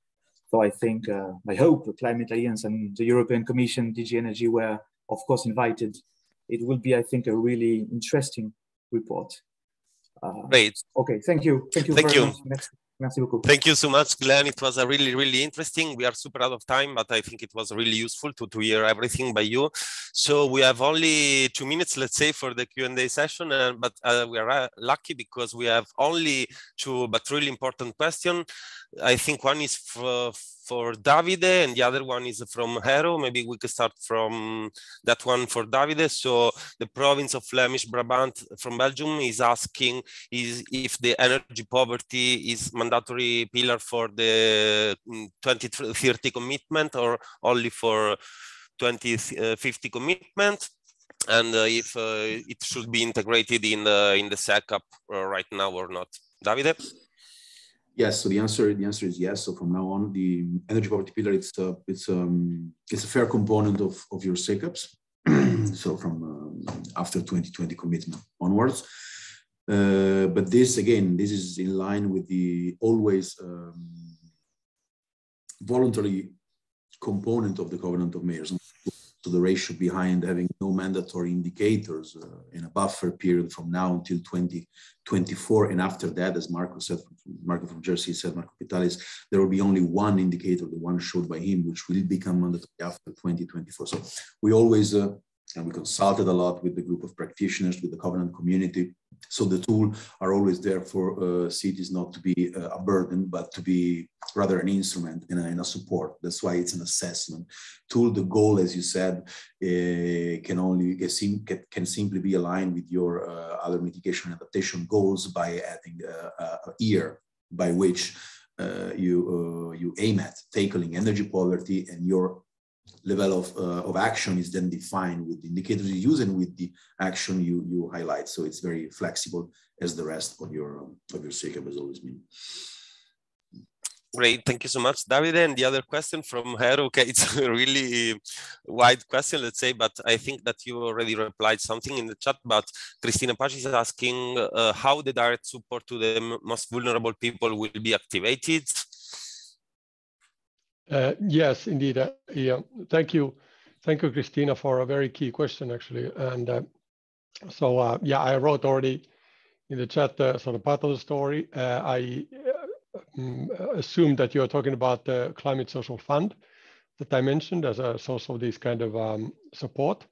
So I think, uh, I hope the Climate Alliance and the European Commission, DG Energy were of course invited. It will be, I think, a really interesting report. Uh, Great. Okay, thank you. Thank you. Thank you. Thank you so much, Glenn. It was a really, really interesting. We are super out of time, but I think it was really useful to, to hear everything by you. So we have only two minutes, let's say, for the Q&A session, uh, but uh, we are uh, lucky because we have only two, but really important questions. I think one is for, for Davide and the other one is from Eero. Maybe we could start from that one for Davide. So the province of Flemish Brabant from Belgium is asking is if the energy poverty is mandatory pillar for the mm, 2030 commitment or only for 2050 commitment and uh, if uh, it should be integrated in the in the SECAP uh, right now or not. Davide? Yes. So the answer the answer is yes. So from now on, the energy poverty pillar it's a, it's um it's a fair component of of your SECAPs. so from um, after 2020 commitment onwards. Uh, but this again, this is in line with the always um, voluntary component of the covenant of mayors to the ratio behind having no mandatory indicators uh, in a buffer period from now until 2024. And after that, as Marco said, Marco from JRC said, Marco Vitalis, there will be only one indicator, the one showed by him, which will become mandatory after 2024. So we always uh, and we consulted a lot with the group of practitioners, with the covenant community. So the tool are always there for uh, cities not to be uh, a burden, but to be rather an instrument and a, and a, support. That's why it's an assessment tool. The goal, as you said, uh, can only can, can, simply be aligned with your uh, other mitigation adaptation goals by adding a, year by which uh, you uh, you aim at tackling energy poverty and your level of, uh, of action is then defined with the indicators you use and with the action you, you highlight. So it's very flexible as the rest of your, um, of your SECAP has always been. Great, thank you so much, David. And the other question from her, okay, it's a really wide question, let's say, but I think that you already replied something in the chat. But Christina Paci is asking uh, how the direct support to the most vulnerable people will be activated. Uh, yes, indeed. Uh, yeah, thank you. Thank you, Christina, for a very key question, actually. And uh, so, uh, yeah, I wrote already in the chat uh, sort of part of the story. Uh, I um, assume that you're talking about the Climate Social Fund that I mentioned as a source of this kind of um, support.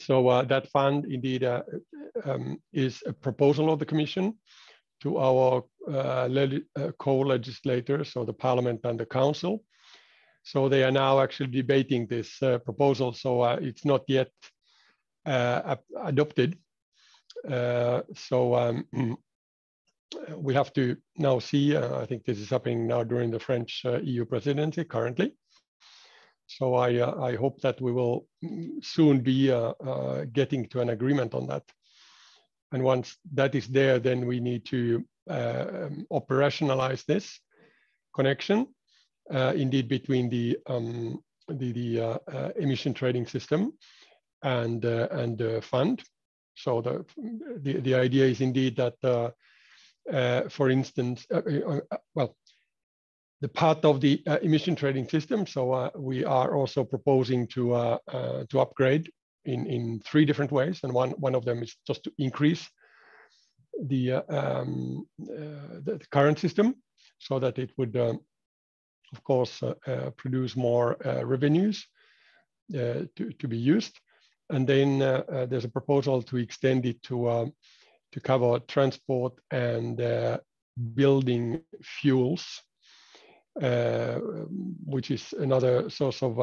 So that fund indeed um, is a proposal of the Commission to our co-legislators, so the Parliament and the Council. So they are now actually debating this uh, proposal. So uh, it's not yet uh, adopted. Uh, so um, we have to now see. I think this is happening now during the French EU presidency currently. So I, uh, I hope that we will soon be uh, uh, getting to an agreement on that. And once that is there, then we need to um, operationalize this connection, indeed between the um, the, the uh, uh, emission trading system and uh, and the fund. So the, the the idea is indeed that, for instance, well, the part of the uh, emission trading system. So uh, we are also proposing to uh, to upgrade in in three different ways, and one one of them is just to increase the um, the, the, current system so that it would um, of course, uh, uh, produce more uh, revenues to, to be used. And then there's a proposal to extend it to, um, to cover transport and building fuels, which is another source of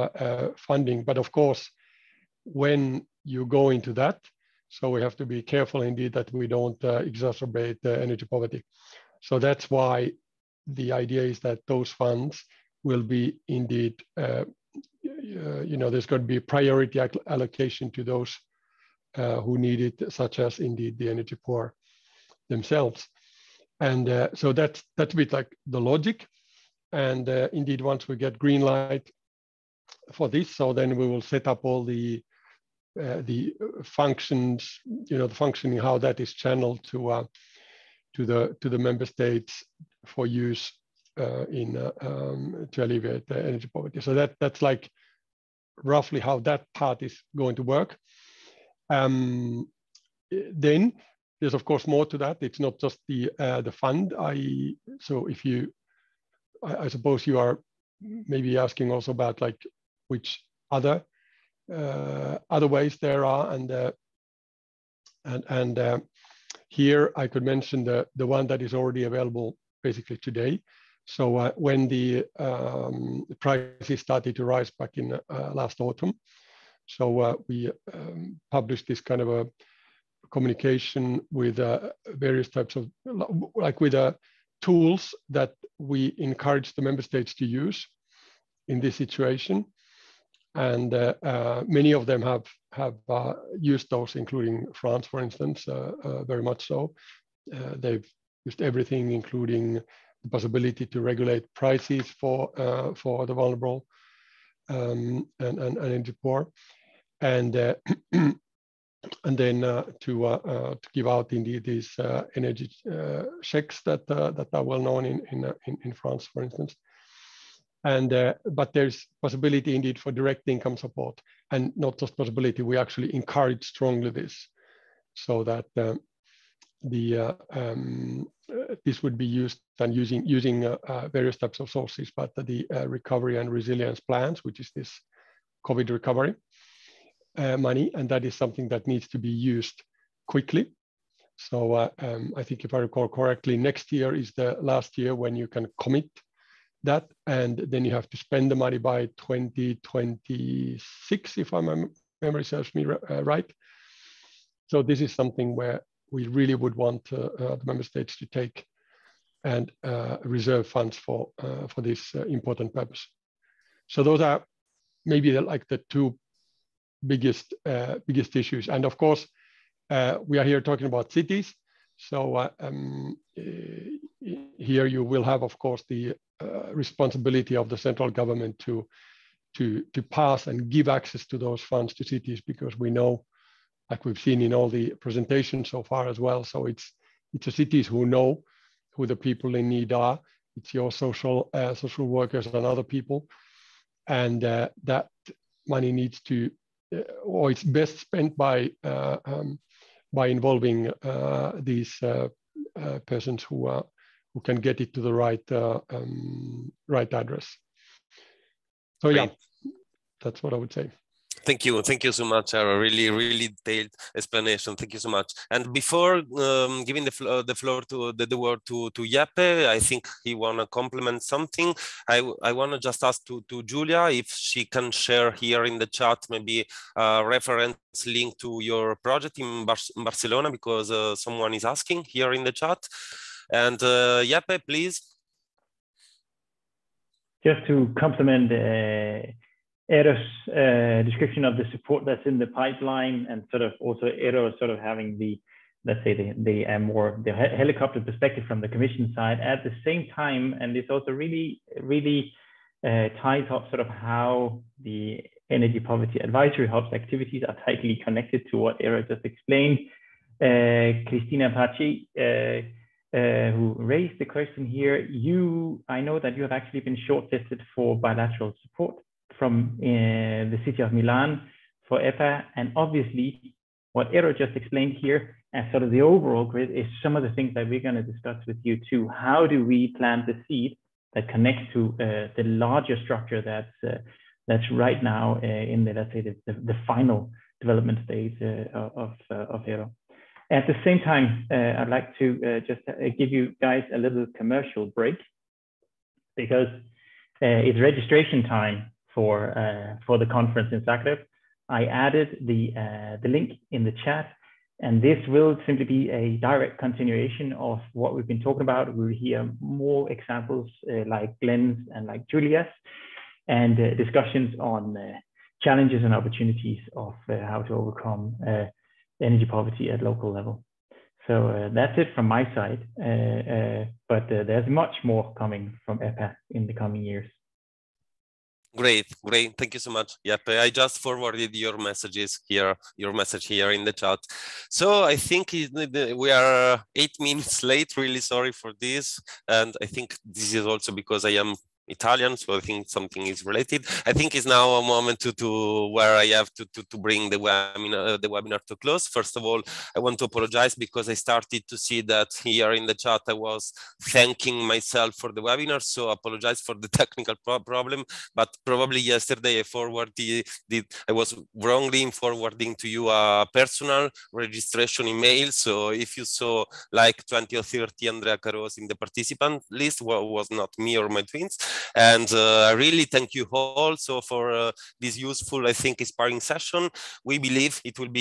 funding. But of course, when you go into that, so we have to be careful indeed that we don't uh, exacerbate uh, energy poverty. So that's why the idea is that those funds will be indeed, uh, uh, you know, there's going to be priority allocation to those who need it, such as indeed the energy poor themselves. And uh, so that's, that's a bit like the logic. And uh, indeed, once we get green light for this, so then we will set up all the uh, the functions, you know, the functioning, how that is channeled to uh, to the to the member states for use uh, in uh, um, to alleviate the energy poverty. So that that's like roughly how that part is going to work. Um, then there's of course more to that. It's not just the uh, the fund. I so if you, I, I, suppose you are maybe asking also about like which other uh, other ways there are, and uh, and and uh, here I could mention the the one that is already available basically today, so uh, when the um, prices started to rise back in uh, last autumn, so uh, we um, published this kind of a communication with various types of, like with tools that we encourage the member states to use in this situation. And uh, many of them have, have used those, including France, for instance, very much so. they've used everything, including the possibility to regulate prices for uh, for the vulnerable um, and, and, and energy poor, and uh, and then uh, to uh, uh, to give out indeed these uh, energy checks that that are well known in in, in, in France, for instance. And but there's possibility indeed for direct income support, and not just possibility. We actually encourage strongly this, so that the uh, um, uh, this would be used and using using uh, uh, various types of sources, but the uh, recovery and resilience plans, which is this COVID recovery uh, money, and that is something that needs to be used quickly. So um, I think if I recall correctly, next year is the last year when you can commit that, and then you have to spend the money by 2026, if my memory serves me right. So this is something where we really would want uh, uh, the member states to take and uh, reserve funds for for this important purpose. So those are maybe like the two biggest biggest issues. And of course, we are here talking about cities. So uh, um, here you will have, of course, the uh, responsibility of the central government to, to, to pass and give access to those funds to cities because we know like we've seen in all the presentations so far as well. So it's it's the cities who know who the people in need are. It's your social uh, social workers and other people, and uh, that money needs to, uh, or it's best spent by uh, um, by involving uh, these persons who are who can get it to the right um, right address. So yeah, that's what I would say. Thank you. Thank you so much, A Really, really detailed explanation. Thank you so much. And before um, giving the, floor, the floor to the, the word to, to Jeppe, I think he want to compliment something. I, I want to just ask to, to Julia if she can share here in the chat maybe a reference link to your project in, Bar Barcelona because uh, someone is asking here in the chat. And uh, please. Just to complement uh Eero's uh, description of the support that's in the pipeline and sort of also Eero sort of having the, let's say the, the uh, more the helicopter perspective from the commission side at the same time. And this also really, really uh, ties up sort of how the energy poverty advisory hubs activities are tightly connected to what Eero just explained. Uh, Christina Paci, uh, who raised the question here, you, I know that you have actually been shortlisted for bilateral support from uh, the city of Milan for EPAH. And obviously, what Eero just explained here as sort of the overall grid is some of the things that we're going to discuss with you too. How do we plant the seed that connects to uh, the larger structure that's uh, that's right now uh, in the let's say the, the, the final development stage of of Eero. At the same time, I'd like to just give you guys a little commercial break because it's registration time for uh, for the conference in Zagreb. I added the uh, the link in the chat, and this will simply be a direct continuation of what we've been talking about. We'll hear more examples uh, like Glenn's and like Julia's, and uh, discussions on uh, challenges and opportunities of uh, how to overcome energy poverty at local level. So uh, that's it from my side, uh, uh, but there's much more coming from EPAH in the coming years. Great, great. Thank you so much. Yep, I just forwarded your messages here, your message here in the chat. So I think we are eight minutes late. Really sorry for this. And I think this is also because I am Italian, so I think something is related. I think it's now a moment to, to where I have to, to, to bring the webinar, uh, the webinar to close. First of all, I want to apologize because I started to see that here in the chat I was thanking myself for the webinar, so apologize for the technical pro problem, but probably yesterday I forwarded, I was wrongly forwarding to you a personal registration email, so if you saw like 20 or 30 Andrea Caros in the participant list, well, was not me or my twins, and uh, I really thank you also for uh, this useful, I think, inspiring session. We believe it will be